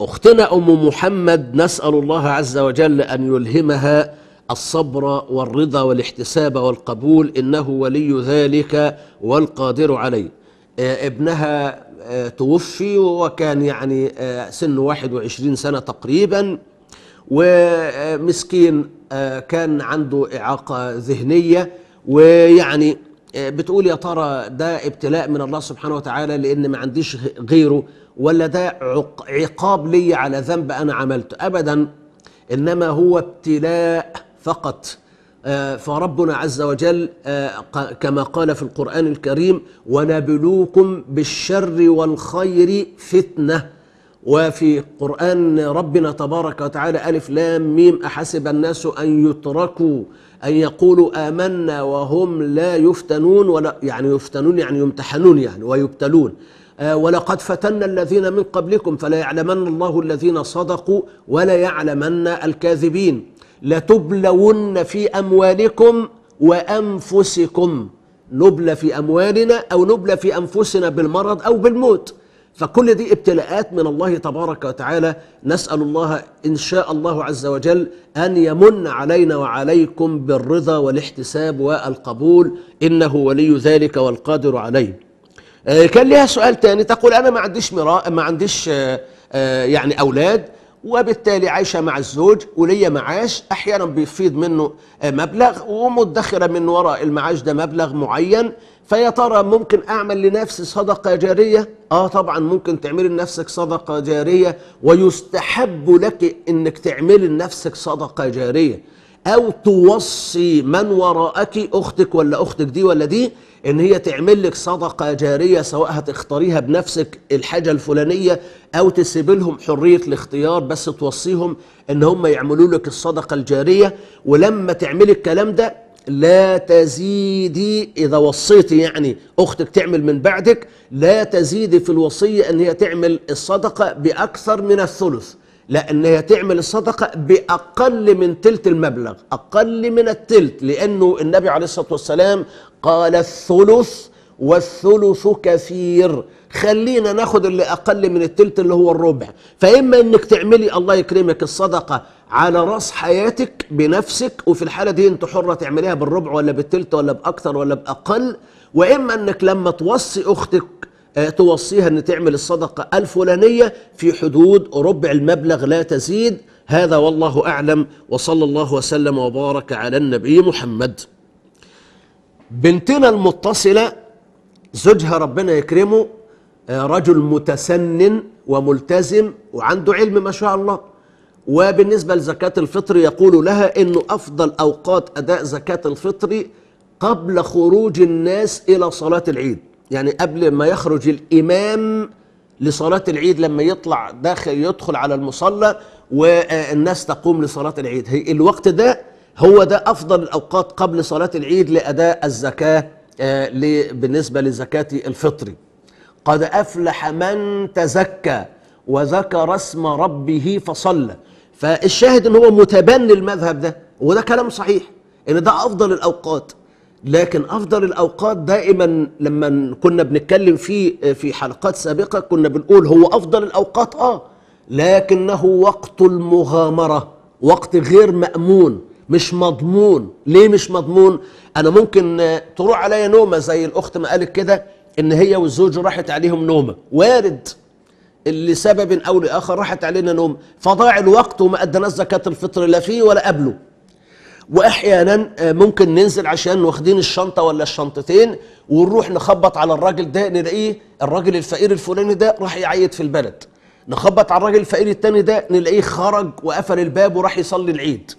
أختنا أم محمد نسأل الله عز وجل أن يلهمها الصبر والرضا والاحتساب والقبول إنه ولي ذلك والقادر عليه. آه، ابنها آه، توفي وكان يعني آه، سنه 21 سنة تقريبا ومسكين كان عنده إعاقة ذهنية ويعني بتقول يا ترى ده ابتلاء من الله سبحانه وتعالى لأن ما عنديش غيره ولا ده عق- عقاب لي على ذنب أنا عملته؟ أبدا إنما هو ابتلاء فقط. آه، فربنا عز وجل آه، كما قال في القرآن الكريم ونبلوكم بالشر والخير فتنة. وفي قرآن ربنا تبارك وتعالى ألف لام ميم أحسب الناس أن يتركوا أن يقولوا آمنا وهم لا يفتنون ولا يعني يفتنون يعني يمتحنون يعني ويبتلون. آه، ولقد فتنا الذين من قبلكم فلا يعلمن الله الذين صدقوا ولا يعلمن الكاذبين. لتبلون في أموالكم وأنفسكم. نبلى في أموالنا أو نبلى في أنفسنا بالمرض أو بالموت. فكل دي ابتلاءات من الله تبارك وتعالى. نسأل الله إن شاء الله عز وجل أن يمن علينا وعليكم بالرضا والاحتساب والقبول. إنه ولي ذلك والقادر عليه. آه، كان لها سؤال تاني. تقول أنا ما عنديش مراء ما عنديش آه، آه، يعني أولاد. وبالتالي عايشة مع الزوج وليا معاش أحيانا بيفيض منه آه، مبلغ ومدخرة من وراء المعاش ده مبلغ معين فيا ترى ممكن أعمل لنفسي صدقة جارية؟ آه طبعا ممكن تعملي لنفسك صدقة جارية ويستحب لك إنك تعملي لنفسك صدقة جارية أو توصي من وراءك أختك ولا أختك دي ولا دي إن هي تعمل لك صدقة جارية سواء هتختاريها بنفسك الحاجة الفلانية أو تسيب لهم حرية الاختيار بس توصيهم إن هم يعملوا لك الصدقة الجارية. ولما تعملي الكلام ده لا تزيدي إذا وصيتي يعني أختك تعمل من بعدك لا تزيدي في الوصية إن هي تعمل الصدقة بأكثر من الثلث. لأن هي تعمل الصدقة بأقل من تلت المبلغ أقل من التلت لأنه النبي عليه الصلاة والسلام قال الثلث والثلث كثير. خلينا ناخد اللي أقل من التلت اللي هو الربع. فإما أنك تعملي الله يكرمك الصدقة على رأس حياتك بنفسك وفي الحالة دي أنت حرة تعمليها بالربع ولا بالتلت ولا بأكثر ولا بأقل وإما أنك لما توصي أختك توصيها إن تعمل الصدقة الفلانية في حدود ربع المبلغ لا تزيد. هذا والله أعلم. وصلى الله وسلم وبارك على النبي محمد. بنتنا المتصلة زوجها ربنا يكرمه آه، رجل متسنن وملتزم وعنده علم ما شاء الله. وبالنسبة لزكاة الفطر يقول لها انه أفضل أوقات أداء زكاة الفطر قبل خروج الناس إلى صلاة العيد. يعني قبل ما يخرج الإمام لصلاة العيد لما يطلع داخل يدخل على المصلى والناس تقوم لصلاة العيد. هي الوقت ده هو ده أفضل الأوقات قبل صلاة العيد لأداء الزكاة آه، ل- بالنسبة لزكاة الفطر. قد أفلح من تزكى وذكر اسم ربه فصلى. فالشاهد إن هو متبني المذهب ده وده كلام صحيح إن ده أفضل الأوقات. لكن أفضل الأوقات دائما لما كنا بنتكلم فيه في حلقات سابقة كنا بنقول هو أفضل الأوقات آه لكنه وقت المغامرة وقت غير مأمون مش مضمون. ليه مش مضمون؟ أنا ممكن آه، تروح عليا نومة زي الأخت ما قالت كده إن هي والزوج راحت عليهم نومة. وارد لسبب أو لآخر راحت علينا نوم. فضاع الوقت وما أدناش زكاة الفطر لا فيه ولا قبله. وأحيانا آه، ممكن ننزل عشان واخدين الشنطة ولا الشنطتين ونروح نخبط على الراجل ده نلاقيه الراجل الفقير الفلاني ده راح يعيد في البلد. نخبط على الراجل الفقير التاني ده نلاقيه خرج وقفل الباب وراح يصلي العيد.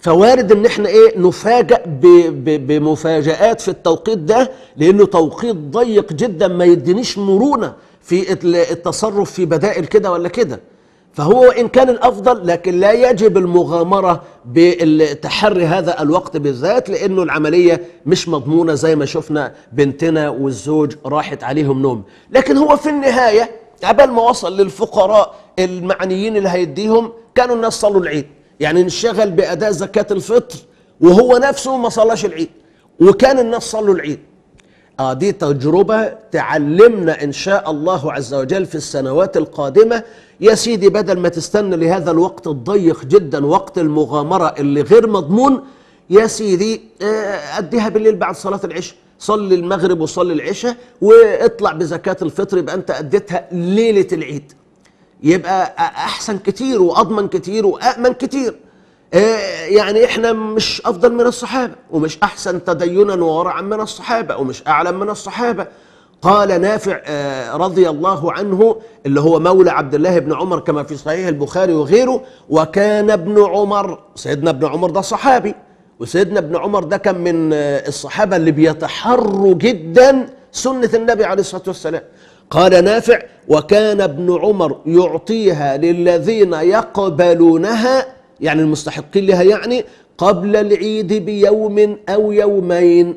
فوارد إن إحنا إيه ب- بمفاجآت في التوقيت ده لأنه توقيت ضيق جدا ما يدينيش مرونة في ال- التصرف في بدائل كده ولا كده. فهو وإن كان الأفضل لكن لا يجب المغامرة بتحري هذا الوقت بالذات لأنه العملية مش مضمونة زي ما شفنا بنتنا والزوج راحت عليهم نوم. لكن هو في النهاية عبال ما وصل للفقراء المعنيين اللي هيديهم كانوا الناس صلوا العيد. يعني انشغل بأداء زكاة الفطر وهو نفسه ما صلاش العيد. وكان الناس صلوا العيد. آه دي تجربة تعلمنا إن شاء الله عز وجل في السنوات القادمة. يا سيدي بدل ما تستنى لهذا الوقت الضيق جدا وقت المغامرة اللي غير مضمون يا سيدي آه، أديها بالليل بعد صلاة العشاء. صلي المغرب وصلي العشاء واطلع بزكاة الفطر يبقى أنت أديتها ليلة العيد. يبقى أحسن كتير وأضمن كتير وامن كتير. يعني إحنا مش أفضل من الصحابة ومش أحسن تدينا وورعا من الصحابة ومش أعلم من الصحابة. قال نافع آه، رضي الله عنه اللي هو مولى عبد الله بن عمر كما في صحيح البخاري وغيره وكان ابن عمر سيدنا ابن عمر ده صحابي وسيدنا ابن عمر ده كان من آه، الصحابة اللي بيتحروا جدا سنة النبي عليه الصلاة والسلام. قال نافع وكان ابن عمر يعطيها للذين يقبلونها يعني المستحقين لها يعني قبل العيد بيوم أو يومين.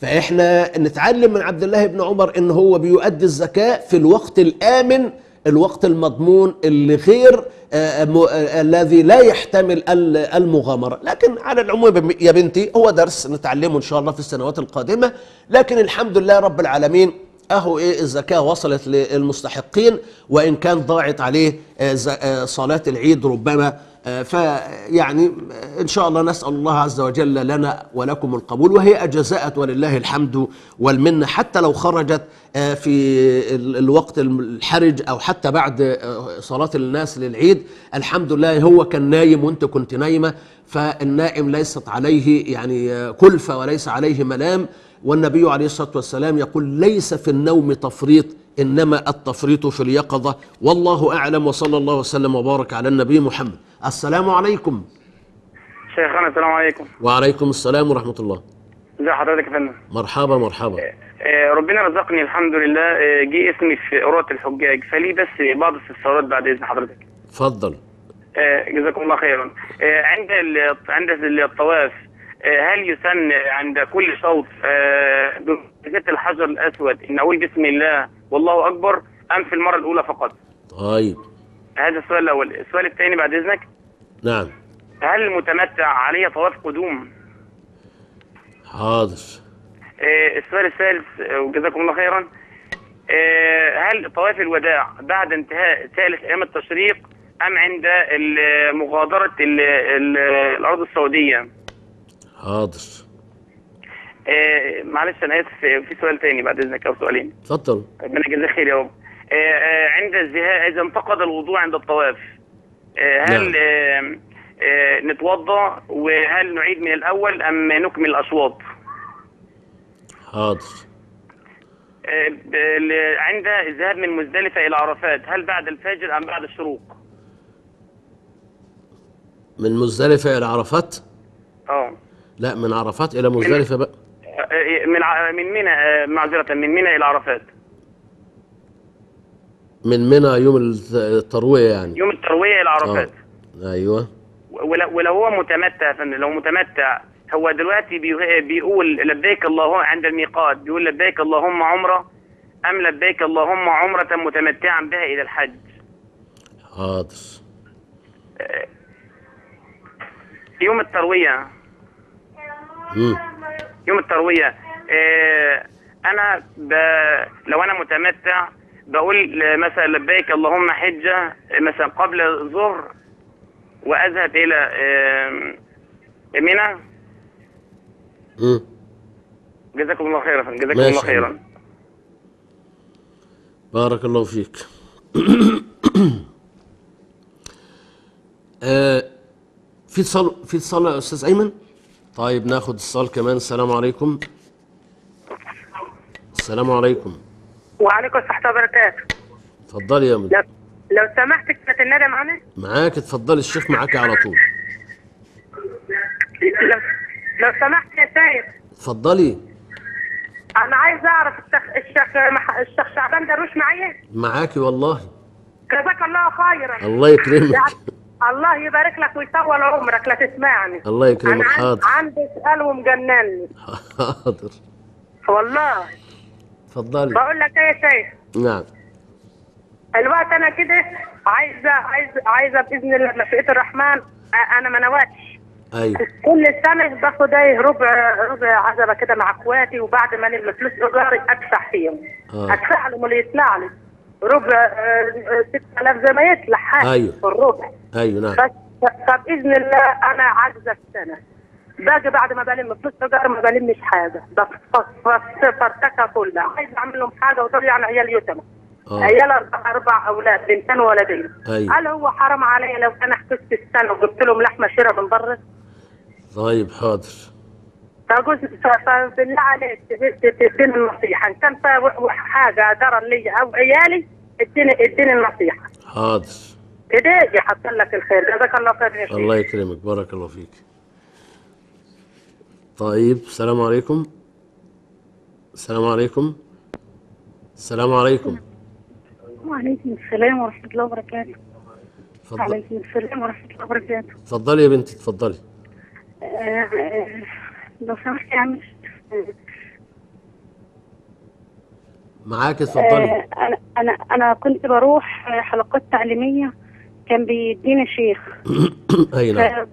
فإحنا نتعلم من عبد الله بن عمر إن هو بيؤدي الزكاة في الوقت الآمن الوقت المضمون اللي غير آه، م- آه، الذي لا يحتمل ال- المغامرة. لكن على العموم يا بنتي هو درس نتعلمه إن شاء الله في السنوات القادمة. لكن الحمد لله رب العالمين أهو إيه الزكاة وصلت للمستحقين وإن كان ضاعت عليه آه، آه، صلاة العيد ربما آه، فيعني إن شاء الله نسأل الله عز وجل لنا ولكم القبول وهي اجزاءت ولله الحمد والمنة حتى لو خرجت في ال- الوقت الحرج أو حتى بعد صلاة الناس للعيد الحمد لله هو كان نايم وأنت كنت نايمة فالنائم ليست عليه يعني كلفة وليس عليه ملام والنبي عليه الصلاة والسلام يقول ليس في النوم تفريط إنما التفريط في اليقظة. والله أعلم وصلى الله وسلم وبارك على النبي محمد. السلام عليكم. شيخنا السلام عليكم. وعليكم السلام ورحمة الله. إزي حضرتك يا فندم؟ مرحبا مرحبا. آه، ربنا رزقني الحمد لله. آه، جه اسمي في قراءة الحجاج فلي بس بعض استفسارات بعد إذن حضرتك؟ اتفضل جزاكم الله خيرا. عند عند الطواف هل يسن عند كل صوت آه، بمسجد الحجر الأسود إن أقول بسم الله والله أكبر أم في المرة الأولى فقط؟ طيب. هذا السؤال الأول. السؤال الثاني بعد إذنك. نعم. هل المتمتع عليه طواف قدوم؟ حاضر. آه، السؤال الثالث وجزاكم الله خيرا. آه، هل طواف الوداع بعد انتهاء ثالث أيام التشريق أم عند ال- مغادره ال- ال- الأرض السعودية؟ حاضر. آه، معلش أنا آسف آه، في سؤال تاني بعد إذنك أو سؤالين. اتفضل. ربنا يجزاك خير يا رب. آه، آه، عند الزهاء إذا انتقد الوضوء عند الطواف آه، هل نعم. آه، آه، نتوضأ؟ وهل نعيد من الأول أم نكمل الاشواط؟ حاضر. آه، عند الذهاب من مزدلفة إلى عرفات هل بعد الفجر أم بعد الشروق؟ من مزدلفة إلى عرفات؟ آه. لا من عرفات إلى مزدلفة بقى. آه، من ع- من منى آه، معذرة من منى إلى عرفات. من منى يوم الت- التروية يعني. يوم التروية إلى عرفات. آه. أيوه. ولو, ولو هو متمتع فندم لو متمتع. هو دلوقتي بي- بيقول لبيك اللهم عند الميقات بيقول لبيك اللهم عمرة أم لبيك اللهم عمرة متمتعا بها إلى الحج؟ حاضر. يوم التروية. مم. يوم التروية آه أنا ب... لو أنا متمتع بقول مثلا لبيك اللهم حجة مثلا قبل الظهر وأذهب إلى آه منى. جزاكم الله خيرا جزاكم. الله خيرا. بارك الله فيك. آه في اتصال في اتصال يا أستاذ أيمن؟ طيب ناخد اتصال كمان. السلام عليكم. السلام عليكم. وعليكم الصحة وبركاته. اتفضلي يا من لو, سمحت كانت الندى معانا؟ معاك اتفضلي. الشيخ معاك على طول. لو, لو سمحت يا سيد اتفضلي. أنا عايز أعرف الشيخ الشيخ الشيخ شعبان دروش معايا؟ معاكي والله. جزاك الله خيرا. الله يكرمك. يعني الله يبارك لك ويطول عمرك لا تسمعني. الله يكرمك. حاضر. عندي سؤال ومجنني حاضر. والله. اتفضلي بقول لك إيه يا شيخ؟ نعم. الوقت أنا كده عايزه عايزه عايزة بإذن الله مشيئه الرحمن أنا ما نواتش أيوه كل سنة باخد إيه ربع ربع عزبة كده مع إخواتي وبعد ما الم فلوس ايجاري أدفع فيهم. آه. أدفع لهم اللي يطلع لي. ربع آه، آه، 6000 زي ما يطلع حاجة أيوه. في الربع. أيوه نعم. بس فباذن الله أنا عاجزة السنة باجي بعد ما بلم فلوس ايجار ما بلمش حاجة. بفرتكها كلها. عايز أعمل لهم حاجة ودول يعني عيال يتامى آه. عيال أربع أربع أولاد بنتين وولدين. أيوه. هل هو حرام عليا لو أنا حكست السنة وجبت لهم لحمة شيرة من بره؟ طيب حاضر. فقلت ف- فبالله عليك تديني النصيحة إن كان حاجة ضرر لي أو عيالي اديني اديني النصيحة. حاضر. كده يحصل لك الخير. جزاك الله خير يا الله يكرمك. بارك الله فيك. طيب السلام عليكم. السلام عليكم. السلام عليكم. وعليكم السلام ورحمة الله وبركاته. وعليكم السلام ورحمة الله وبركاته. اتفضلي يا بنتي اتفضلي آه، آه، لو سمحت يا عم. معاك اتفضلي. آه، أنا أنا أنا كنت بروح حلقات تعليمية كان بيدينا شيخ. أي نعم.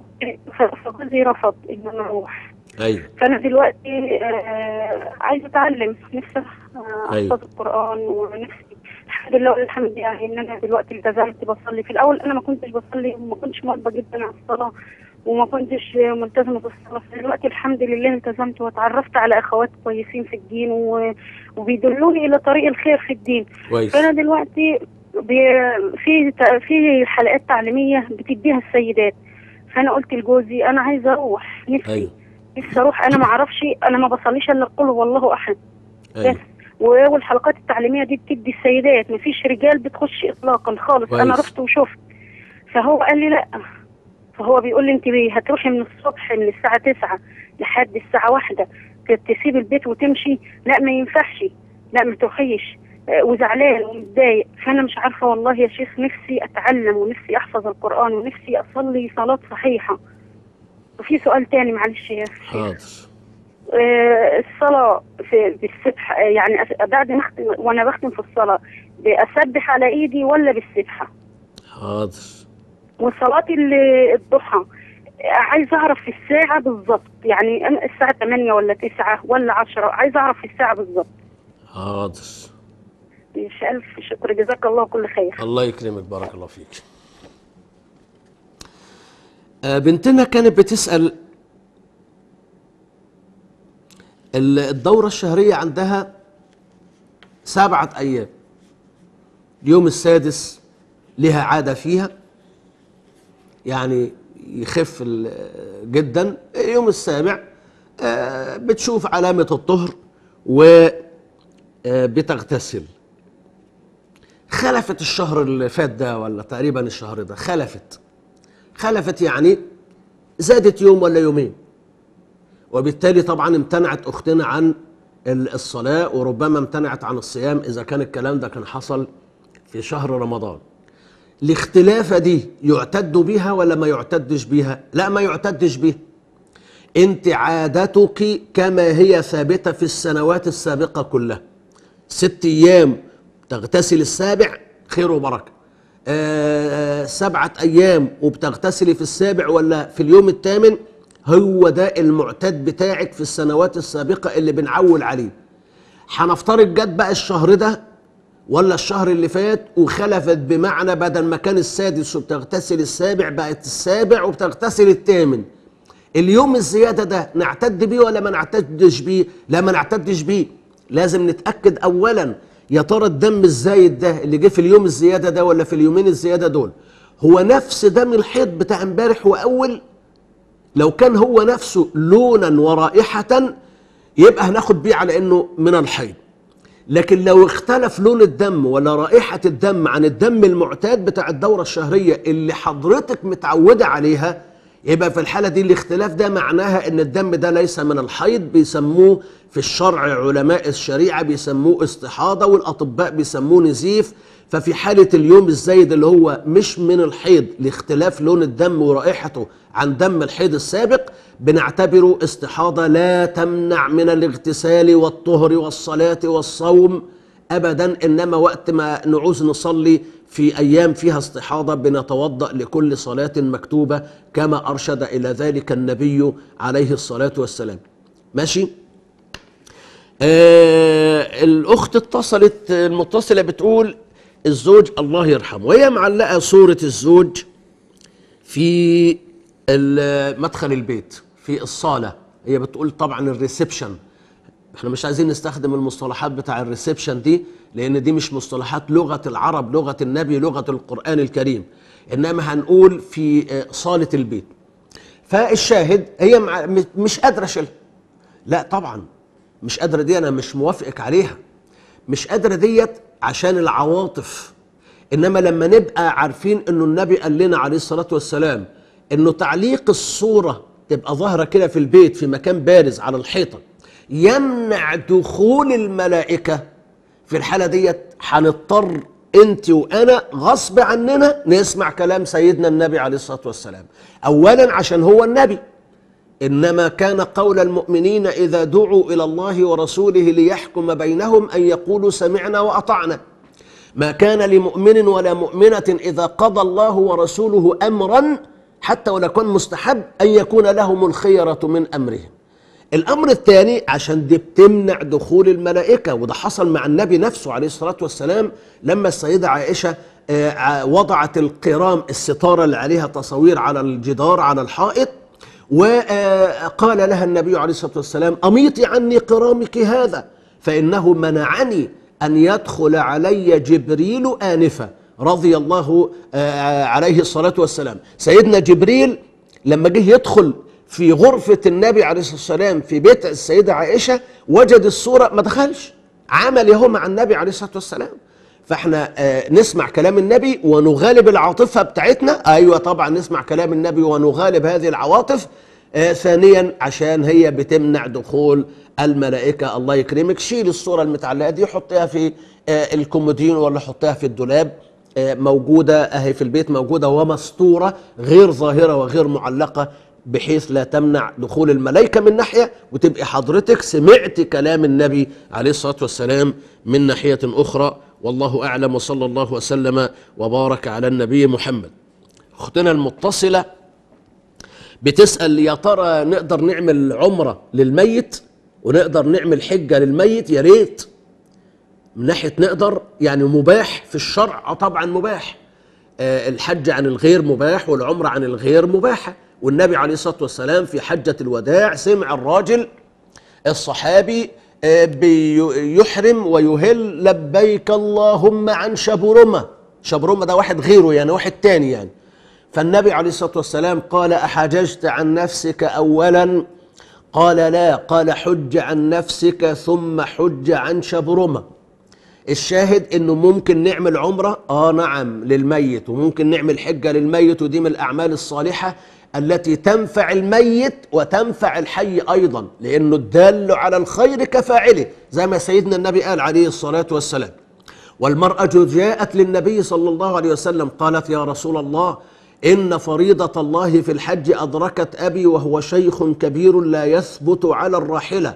فجوزي رفض إن أنا أروح. أيوه فأنا دلوقتي آه عايزة أتعلم. نفسي آه، أيوة. أحفظ القرآن ونفسي. الحمد لله والحمد يعني إن أنا دلوقتي التزمت بصلي. في الأول أنا ما كنتش بصلي وما كنتش مرضى جدا على الصلاة. وما كنتش ملتزمة بالصلاه دلوقتي الحمد لله التزمت واتعرفت على اخوات كويسين في الدين و... وبيدلوني إلى طريق الخير في الدين. كويس. فأنا دلوقتي بي... في في حلقات تعليمية بتديها السيدات. فأنا قلت لجوزي أنا عايزه أروح. نفسي. أيوه. نفسي أروح. أنا ما أعرفش. أنا ما بصليش إلا قل هو الله أحد. أيوه. بس. والحلقات التعليمية دي بتدي السيدات. مفيش رجال بتخش اطلاقا خالص. كويس. أنا رحت وشفت. فهو قال لي لأ. فهو بيقول لي انت هتروحي من الصبح من الساعة 9 لحد الساعة واحدة. ت- تسيبي البيت وتمشي. لا ما ينفعش. لا ما تروحيش. آه، وزعلان ومتضايق. فأنا مش عارفة والله يا شيخ نفسي أتعلم ونفسي أحفظ القرآن ونفسي أصلي صلاة صحيحة. وفي سؤال تاني معلش يا شيخ. حاضر. آه، الصلاة في بالسبحة آه، يعني بعد ما أختم وأنا بختم في الصلاة بأسبح على إيدي ولا بالسبحة؟ حاضر. وصلاة ال- الضحى عايزة أعرف في الساعة بالظبط. يعني أنا الساعة 8 ولا 9 ولا 10 عايزة أعرف في الساعة بالظبط. حاضر. مش ألف. شكر. جزاك الله كل خير. الله يكرمك. بارك الله فيك. آه، بنتنا كانت بتسأل ال- الدورة الشهرية عندها سبعة أيام. اليوم السادس لها عادة فيها. يعني يخف جدا. اليوم السابع آه، بتشوف علامة الطهر وبتغتسل خلفت الشهر اللي فات ده ولا تقريبا الشهر ده خلفت. خلفت يعني زادت يوم ولا يومين. وبالتالي طبعا امتنعت أختنا عن ال- الصلاة وربما امتنعت عن الصيام إذا كان الكلام ده كان حصل في شهر رمضان. الاختلافه دي يعتد بها ولا ما يعتدش بها؟ لا ما يعتدش بها. انت عادتك كما هي ثابتة في السنوات السابقة كلها. ست أيام تغتسل السابع خير وبركة. آه سبعة أيام وبتغتسلي في السابع ولا في اليوم الثامن؟ هو ده المعتاد بتاعك في السنوات السابقة اللي بنعول عليه. هنفترض جت بقى الشهر ده ولا الشهر اللي فات وخلفت بمعنى بدل ما كان السادس وبتغتسل السابع بقت السابع وبتغتسل الثامن. اليوم الزيادة ده نعتد بيه ولا ما نعتدش بيه؟ لا ما نعتدش بيه. لازم نتأكد أولا يا ترى الدم الزايد ده اللي جه في اليوم الزيادة ده ولا في اليومين الزيادة دول؟ هو نفس دم الحيض بتاع امبارح وأول؟ لو كان هو نفسه لونا ورائحة يبقى هناخد بيه على إنه من الحيض. لكن لو اختلف لون الدم ولا رائحة الدم عن الدم المعتاد بتاع الدورة الشهرية اللي حضرتك متعودة عليها يبقى في الحالة دي الاختلاف ده معناها إن الدم ده ليس من الحيض بيسموه في الشرع علماء الشريعة بيسموه استحاضة والأطباء بيسموه نزيف. ففي حالة اليوم الزايد اللي هو مش من الحيض لاختلاف لون الدم ورائحته عن دم الحيض السابق بنعتبره استحاضة لا تمنع من الاغتسال والطهر والصلاة والصوم أبدا إنما وقت ما نعوز نصلي في أيام فيها استحاضة بنتوضأ لكل صلاة مكتوبة كما أرشد إلى ذلك النبي عليه الصلاة والسلام. ماشي؟ آه الأخت اتصلت المتصلة بتقول الزوج الله يرحمه. وهي معلقة صورة الزوج في مدخل البيت في الصالة. هي بتقول طبعا ال reception. إحنا مش عايزين نستخدم المصطلحات بتاع ال reception دي لأن دي مش مصطلحات لغة العرب لغة النبي لغة القرآن الكريم. إنما هنقول في صالة البيت. فالشاهد هي مش قادرة أشيلها. لا طبعا مش قادرة دي أنا مش موافقك عليها. مش قادرة ديت عشان العواطف. إنما لما نبقى عارفين إنه النبي قال لنا عليه الصلاة والسلام إنه تعليق الصورة تبقى ظاهرة كده في البيت في مكان بارز على الحيطة يمنع دخول الملائكة. في الحالة ديت هنضطر أنت وأنا غصب عننا نسمع كلام سيدنا النبي عليه الصلاة والسلام. اولا عشان هو النبي. إنما كان قول المؤمنين إذا دعوا إلى الله ورسوله ليحكم بينهم أن يقولوا سمعنا وأطعنا. ما كان لمؤمن ولا مؤمنة إذا قضى الله ورسوله أمرا حتى ولو كان مستحب أن يكون لهم الخيرة من أمرهم. الأمر الثاني عشان دي بتمنع دخول الملائكة وده حصل مع النبي نفسه عليه الصلاة والسلام لما السيدة عائشة آه، وضعت القرام الستارة اللي عليها تصاوير على الجدار على الحائط وقال لها النبي عليه الصلاة والسلام اميطي عني قرامك هذا فإنه منعني أن يدخل علي جبريل آنفا. رضي الله آه، عليه الصلاة والسلام. سيدنا جبريل لما جه يدخل في غرفة النبي عليه الصلاة والسلام في بيت السيدة عائشة وجد الصورة. ما دخلش عمل يهو مع النبي عليه الصلاة والسلام. فاحنا آه، نسمع كلام النبي ونغالب العاطفة بتاعتنا. أيوه طبعا نسمع كلام النبي ونغالب هذه العواطف. آه، ثانيا عشان هي بتمنع دخول الملائكة. الله يكرمك. شيل الصورة المتعلقة دي حطيها في آه، الكومودين ولا حطيها في الدولاب. موجودة أهي في البيت موجودة ومستورة غير ظاهرة وغير معلقة بحيث لا تمنع دخول الملائكة من ناحية وتبقي حضرتك سمعت كلام النبي عليه الصلاة والسلام من ناحية أخرى. والله أعلم وصلى الله وسلم وبارك على النبي محمد. أختنا المتصلة بتسأل يا ترى نقدر نعمل عمرة للميت؟ ونقدر نعمل حجة للميت؟ يا ريت. من ناحية نقدر يعني مباح في الشرع. آه طبعا مباح. آه، الحج عن الغير مباح والعمرة عن الغير مباحة. والنبي عليه الصلاة والسلام في حجة الوداع سمع الراجل الصحابي بيحرم ويهل لبيك اللهم عن شبرمة. شبرمة ده واحد غيره يعني واحد تاني يعني. فالنبي عليه الصلاة والسلام قال أحججت عن نفسك أولا؟ قال لا. قال حج عن نفسك ثم حج عن شبرمة. الشاهد إنه ممكن نعمل عمرة؟ آه نعم للميت. وممكن نعمل حجة للميت ودي من الأعمال الصالحة التي تنفع الميت وتنفع الحي أيضا لأنه الدال على الخير كفاعله زي ما سيدنا النبي قال عليه الصلاة والسلام. والمرأة جاءت للنبي صلى الله عليه وسلم قالت يا رسول الله إن فريضة الله في الحج أدركت أبي وهو شيخ كبير لا يثبت على الراحلة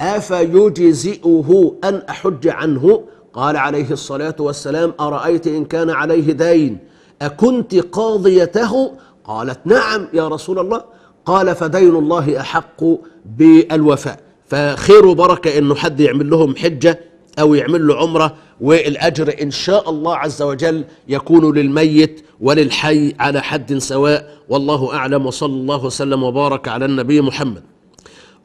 أفيجزئه أن أحج عنه؟ قال عليه الصلاة والسلام أرأيت إن كان عليه دين أكنت قاضيته قالت نعم يا رسول الله. قال فدين الله أحق بالوفاء. فخير وبركة إنه حد يعمل لهم حجة أو يعمل له عمرة والأجر إن شاء الله عز وجل يكون للميت وللحي على حد سواء. والله أعلم وصلى الله وسلم وبارك على النبي محمد.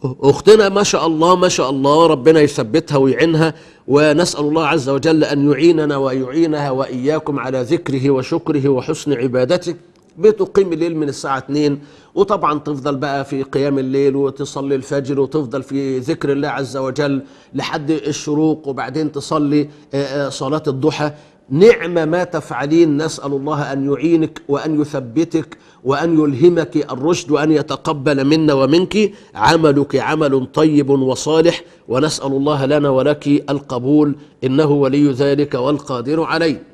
أختنا ما شاء الله ما شاء الله ربنا يثبتها ويعينها. ونسأل الله عز وجل أن يعيننا ويعينها وإياكم على ذكره وشكره وحسن عبادته. بتقيم الليل من الساعة 2 وطبعا تفضل بقى في قيام الليل وتصلي الفجر وتفضل في ذكر الله عز وجل لحد الشروق وبعدين تصلي آه، آه، صلاة الضحى. نعم ما تفعلين نسأل الله أن يعينك وأن يثبتك وأن يلهمك الرشد وأن يتقبل منا ومنك. عملك عمل طيب وصالح ونسأل الله لنا ولك القبول إنه ولي ذلك والقادر عليه.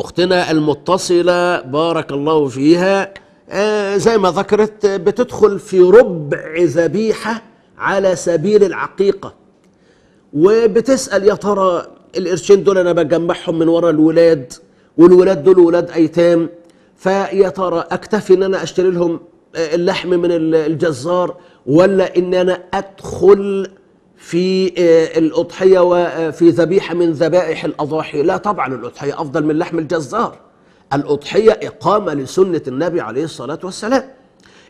أختنا المتصلة بارك الله فيها آه، زي ما ذكرت بتدخل في ربع ذبيحة على سبيل العقيقة. وبتسأل يا ترى القرشين دول أنا بجمعهم من ورا الولاد والولاد دول ولاد أيتام؟ فيا ترى أكتفي إن أنا أشتري لهم آه، اللحم من ال- الجزار ولا إن أنا أدخل في آه، الأضحية وفي ذبيحة من ذبائح الأضاحي. لا طبعا الأضحية أفضل من لحم الجزار. الأضحية إقامة لسنة النبي عليه الصلاة والسلام.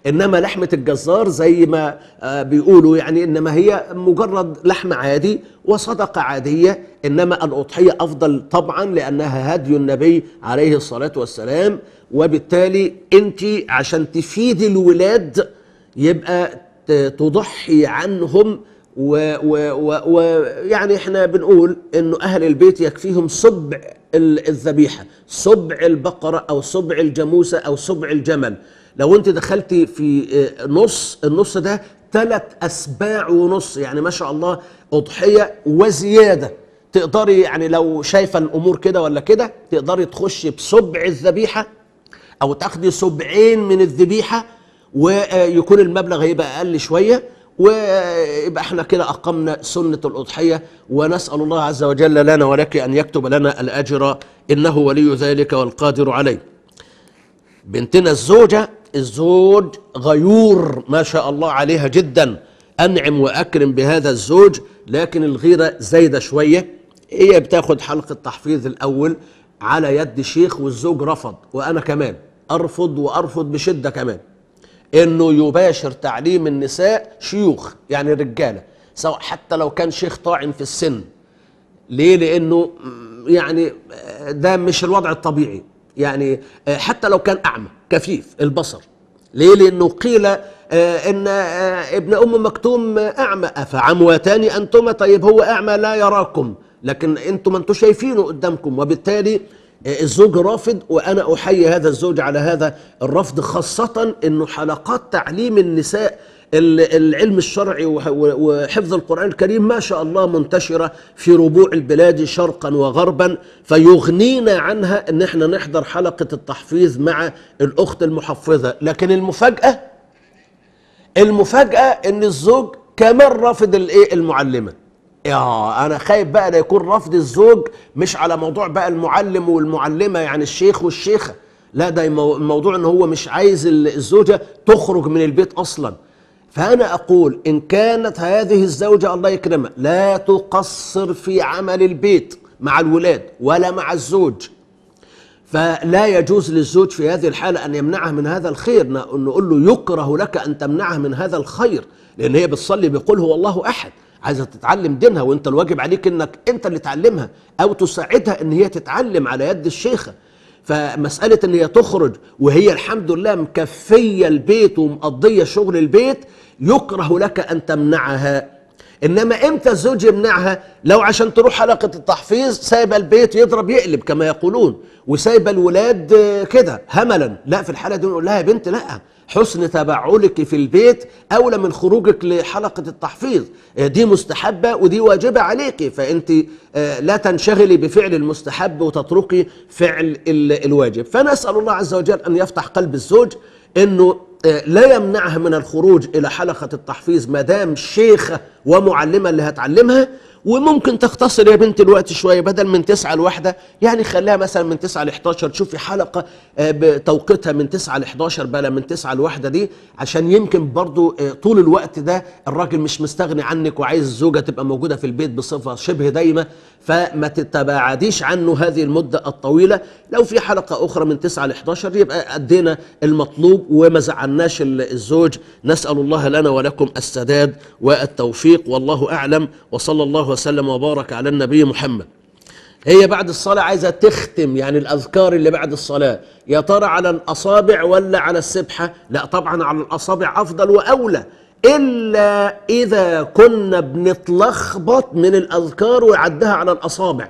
إنما لحمة الجزار زي ما آه، بيقولوا يعني إنما هي مجرد لحم عادي وصدقة عادية. إنما الأضحية أفضل طبعا لأنها هدي النبي عليه الصلاة والسلام. وبالتالي أنت عشان تفيدي الولاد يبقى تضحي عنهم ويعني يعني إحنا بنقول إنه أهل البيت يكفيهم ال- الذبيحة سبع البقرة أو سبع الجاموسة أو سبع الجمل. لو أنت دخلتي في آه، نص النص ده ثلاث أسباع ونص يعني ما شاء الله أضحية وزيادة. تقدري يعني لو شايفة الأمور كده ولا كده تقدري تخشي بسبع الذبيحة أو تاخدي سبعين من الذبيحة ويكون المبلغ هيبقى أقل شوية. ويبقى إحنا كده أقمنا سنة الأضحية ونسأل الله عز وجل لنا ولك أن يكتب لنا الأجر إنه ولي ذلك والقادر عليه. بنتنا الزوجة الزوج غيور ما شاء الله عليها جدا. أنعم وأكرم بهذا الزوج لكن الغيرة زايدة شوية. هي بتاخد حلقة تحفيظ الأول على يد شيخ والزوج رفض وأنا كمان. أرفض وأرفض بشدة كمان. إنه يباشر تعليم النساء شيوخ يعني رجالة سواء حتى لو كان شيخ طاعن في السن. ليه؟ لإنه يعني ده مش الوضع الطبيعي. يعني حتى لو كان أعمى كفيف البصر. ليه؟ لإنه قيل آه، إن آه، ابن أم مكتوم أعمى. افعمواتان أنتما؟ طيب هو أعمى لا يراكم. لكن أنتم أنتم شايفينه قدامكم. وبالتالي الزوج رافض وأنا أحيي هذا الزوج على هذا الرفض خاصة إنه حلقات تعليم النساء ال- العلم الشرعي وحفظ القرآن الكريم ما شاء الله منتشرة في ربوع البلاد شرقا وغربا فيغنينا عنها إن إحنا نحضر حلقة التحفيظ مع الأخت المحفظة. لكن المفاجأة المفاجأة إن الزوج كمان رافض الإيه؟ المعلمة. يا أنا خايف بقى ده يكون رفض الزوج مش على موضوع بقى المعلم والمعلمة يعني الشيخ والشيخة. لا ده مو- الموضوع ان هو مش عايز ال- الزوجة تخرج من البيت أصلا. فأنا أقول إن كانت هذه الزوجة الله يكرمها لا تقصر في عمل البيت مع الولاد ولا مع الزوج. فلا يجوز للزوج في هذه الحالة أن يمنعها من هذا الخير. نقول له يكره لك أن تمنعها من هذا الخير لأن هي بتصلي بيقول هو الله أحد. عايزة تتعلم دينها وانت الواجب عليك انك انت اللي تعلمها أو تساعدها ان هي تتعلم على يد الشيخة. فمسألة ان هي تخرج وهي الحمد لله مكفية البيت ومقضية شغل البيت يكره لك أن تمنعها. إنما إمتى الزوج يمنعها؟ لو عشان تروح حلقه التحفيظ سايبة البيت يضرب يقلب كما يقولون وسايبة الولاد كده هملا. لا في الحالة دي نقول لها يا بنت لا. حسن تبعلك في البيت أولى من خروجك لحلقة التحفيظ. آه، دي مستحبة ودي واجبة عليك. فأنت آه، لا تنشغلي بفعل المستحب وتتركي فعل ال- الواجب. فنسأل الله عز وجل أن يفتح قلب الزوج إنه آه، لا يمنعها من الخروج إلى حلقة التحفيظ ما دام شيخة ومعلمة اللي هتعلمها. وممكن تختصر يا بنت الوقت شوية بدل من تسعة لواحدة. يعني خليها مثلا من تسعة ل 11 تشوفي حلقة آه، بتوقيتها من تسعة ل 11 بلا من تسعة لواحدة دي. عشان يمكن برضو آه، طول الوقت ده الراجل مش مستغني عنك وعايز الزوجة تبقى موجودة في البيت بصفة شبه دايمة. فما تتباعديش عنه هذه المدة الطويلة. لو في حلقة أخرى من 9 ل 11 يبقى أدينا المطلوب وما زعلناش ال- الزوج. نسأل الله لنا ولكم السداد والتوفيق. والله أعلم. وصلى الله وسلم وبارك على النبي محمد. هي بعد الصلاة عايزة تختم يعني الأذكار اللي بعد الصلاة. يا ترى على الأصابع ولا على السبحة؟ لا طبعا على الأصابع أفضل وأولى. إلا إذا كنا بنتلخبط من الأذكار وعدها على الأصابع.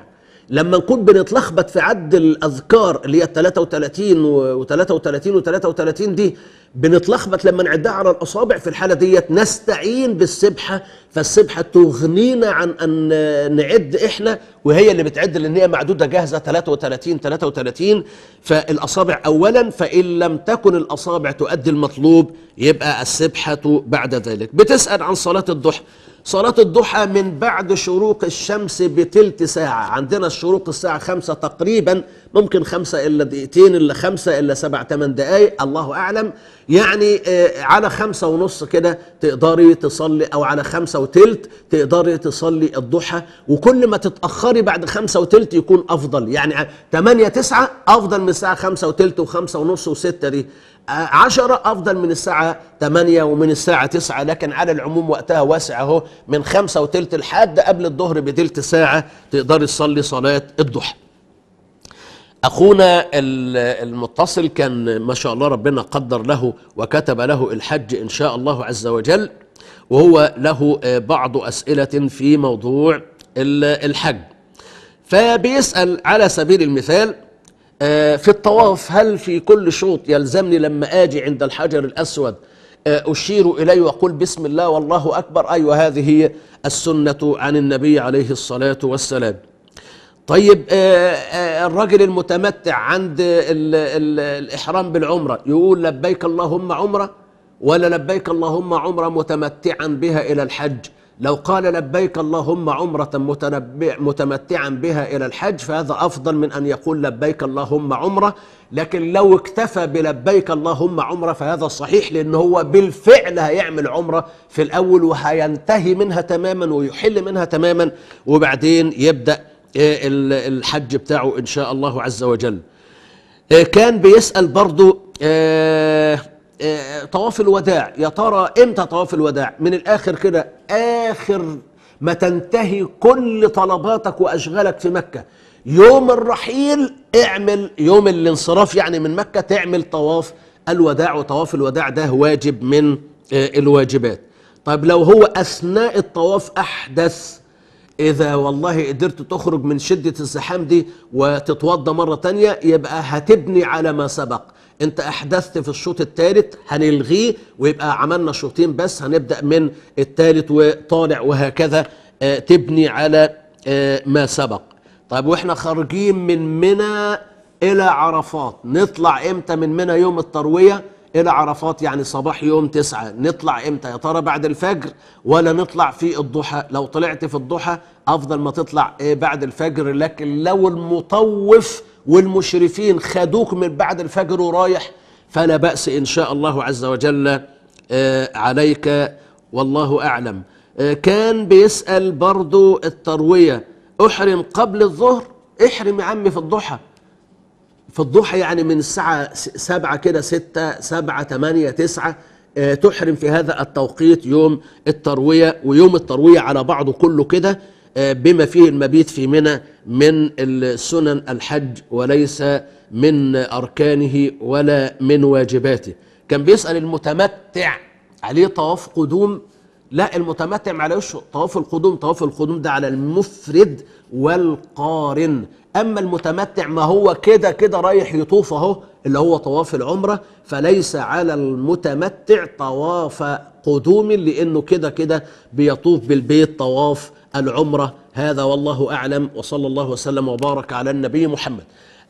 لما نكون بنتلخبط في عد الأذكار اللي هي 33 و 33 و 33 دي بنتلخبط لما نعدها على الأصابع في الحالة ديت نستعين بالسبحة فالسبحة تغنينا عن أن نعد إحنا وهي اللي بتعد لأن هي معدودة جاهزة 33 33 فالأصابع أولا فإن لم تكن الأصابع تؤدي المطلوب يبقى السبحة بعد ذلك. بتسأل عن صلاة الضحى. صلاة الضحى من بعد شروق الشمس بتلت ساعة. عندنا الشروق الساعة خمسة تقريبا ممكن خمسة إلا دقيقتين إلا خمسة إلا سبع ثمان دقايق. الله أعلم. يعني آه، على خمسة ونص كده تقدري تصلي أو على خمسة وتلت تقدري تصلي الضحى. وكل ما تتأخري بعد خمسة وتلت يكون أفضل. يعني تمانية تسعة أفضل من الساعة خمسة وتلت وخمسة ونص وستة دي. عشرة أفضل من الساعة تمانية ومن الساعة تسعة لكن على العموم وقتها واسع أهو من خمسة وتلت لحد قبل الظهر بتلت ساعة تقدري تصلي صلاة الضحى. أخونا ال- المتصل كان ما شاء الله ربنا قدر له وكتب له الحج إن شاء الله عز وجل وهو له بعض أسئلة في موضوع ال- الحج. فبيسأل على سبيل المثال في الطواف هل في كل شوط يلزمني لما آجي عند الحجر الأسود آه، أشير إليه وأقول بسم الله والله أكبر؟ أيوة هذه هي السنة عن النبي عليه الصلاة والسلام. طيب آه، آه، الراجل المتمتع عند ال ال الإحرام بالعمرة يقول لبيك اللهم عمرة؟ ولا لبيك اللهم عمرة متمتعا بها إلى الحج؟ لو قال لبيك اللهم عمرة متمتعا بها إلى الحج فهذا أفضل من أن يقول لبيك اللهم عمرة. لكن لو اكتفى بلبيك اللهم عمرة فهذا صحيح لأن هو بالفعل هيعمل عمرة في الأول وهينتهي منها تماما ويحل منها تماما وبعدين يبدأ آه، ال- الحج بتاعه إن شاء الله عز وجل. آه، كان بيسأل برضو آه، طواف الوداع. يا ترى إمتى طواف الوداع؟ من الآخر كده آخر ما تنتهي كل طلباتك وأشغالك في مكة. يوم الرحيل اعمل يوم الانصراف يعني من مكة تعمل طواف الوداع وطواف الوداع ده واجب من آه، الواجبات. طيب لو هو أثناء الطواف أحدث إذا والله قدرت تخرج من شدة الزحام دي وتتوضى مرة تانية يبقى هتبني على ما سبق. انت احدثت في الشوط الثالث هنلغيه ويبقى عملنا شوطين بس هنبدأ من الثالث وطالع وهكذا. آه، تبني على آه، ما سبق. طيب وإحنا خارجين من منى إلى عرفات. نطلع إمتى من منى يوم التروية؟ إلى عرفات يعني صباح يوم تسعة. نطلع إمتى؟ يا ترى بعد الفجر ولا نطلع في الضحى؟ لو طلعت في الضحى أفضل ما تطلع إيه بعد الفجر. لكن لو المطوف والمشرفين خدوك من بعد الفجر ورايح فلا بأس إن شاء الله عز وجل آه، عليك والله أعلم. آه، كان بيسأل برضو التروية أحرم قبل الظهر؟ احرم يا عمي في الضحى. في الضحى يعني من الساعة سبعة كده ستة سبعة تمانية تسعة آه، تحرم في هذا التوقيت يوم التروية ويوم التروية على بعضه كله كده. بما فيه المبيت في منى من السنن الحج وليس من أركانه ولا من واجباته. كان بيسأل المتمتع عليه طواف قدوم؟ لا المتمتع ما عليهوش طواف القدوم. طواف القدوم ده على المفرد والقارن. أما المتمتع ما هو كده كده رايح يطوف أهو اللي هو طواف العمرة فليس على المتمتع طواف قدوم لأنه كده كده بيطوف بالبيت طواف العمرة. هذا والله أعلم. وصلى الله وسلم وبارك على النبي محمد.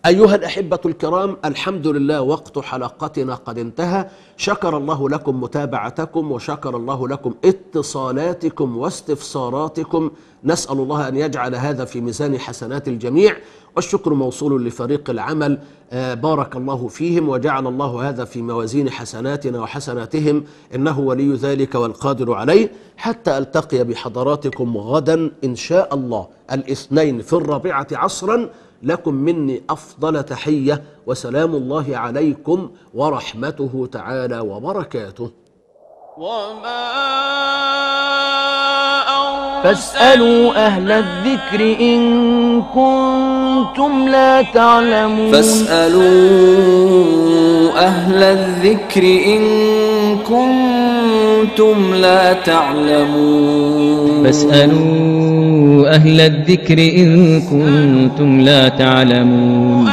أيها الأحبة الكرام الحمد لله وقت حلقتنا قد انتهى. شكر الله لكم متابعتكم وشكر الله لكم اتصالاتكم واستفساراتكم. نسأل الله أن يجعل هذا في ميزان حسنات الجميع والشكر موصول لفريق العمل آه، بارك الله فيهم وجعل الله هذا في موازين حسناتنا وحسناتهم إنه ولي ذلك والقادر عليه حتى ألتقي بحضراتكم غدا إن شاء الله. الاثنين في الرابعة عصرا لكم مني أفضل تحية وسلام الله عليكم ورحمته تعالى وبركاته. فاسألوا أهل الذكر إن كنتم لا تعلمون. فاسألوا أهل الذكر إن كنتم لا تعلمون. فاسألوا أهل الذكر إن كنتم لا تعلمون.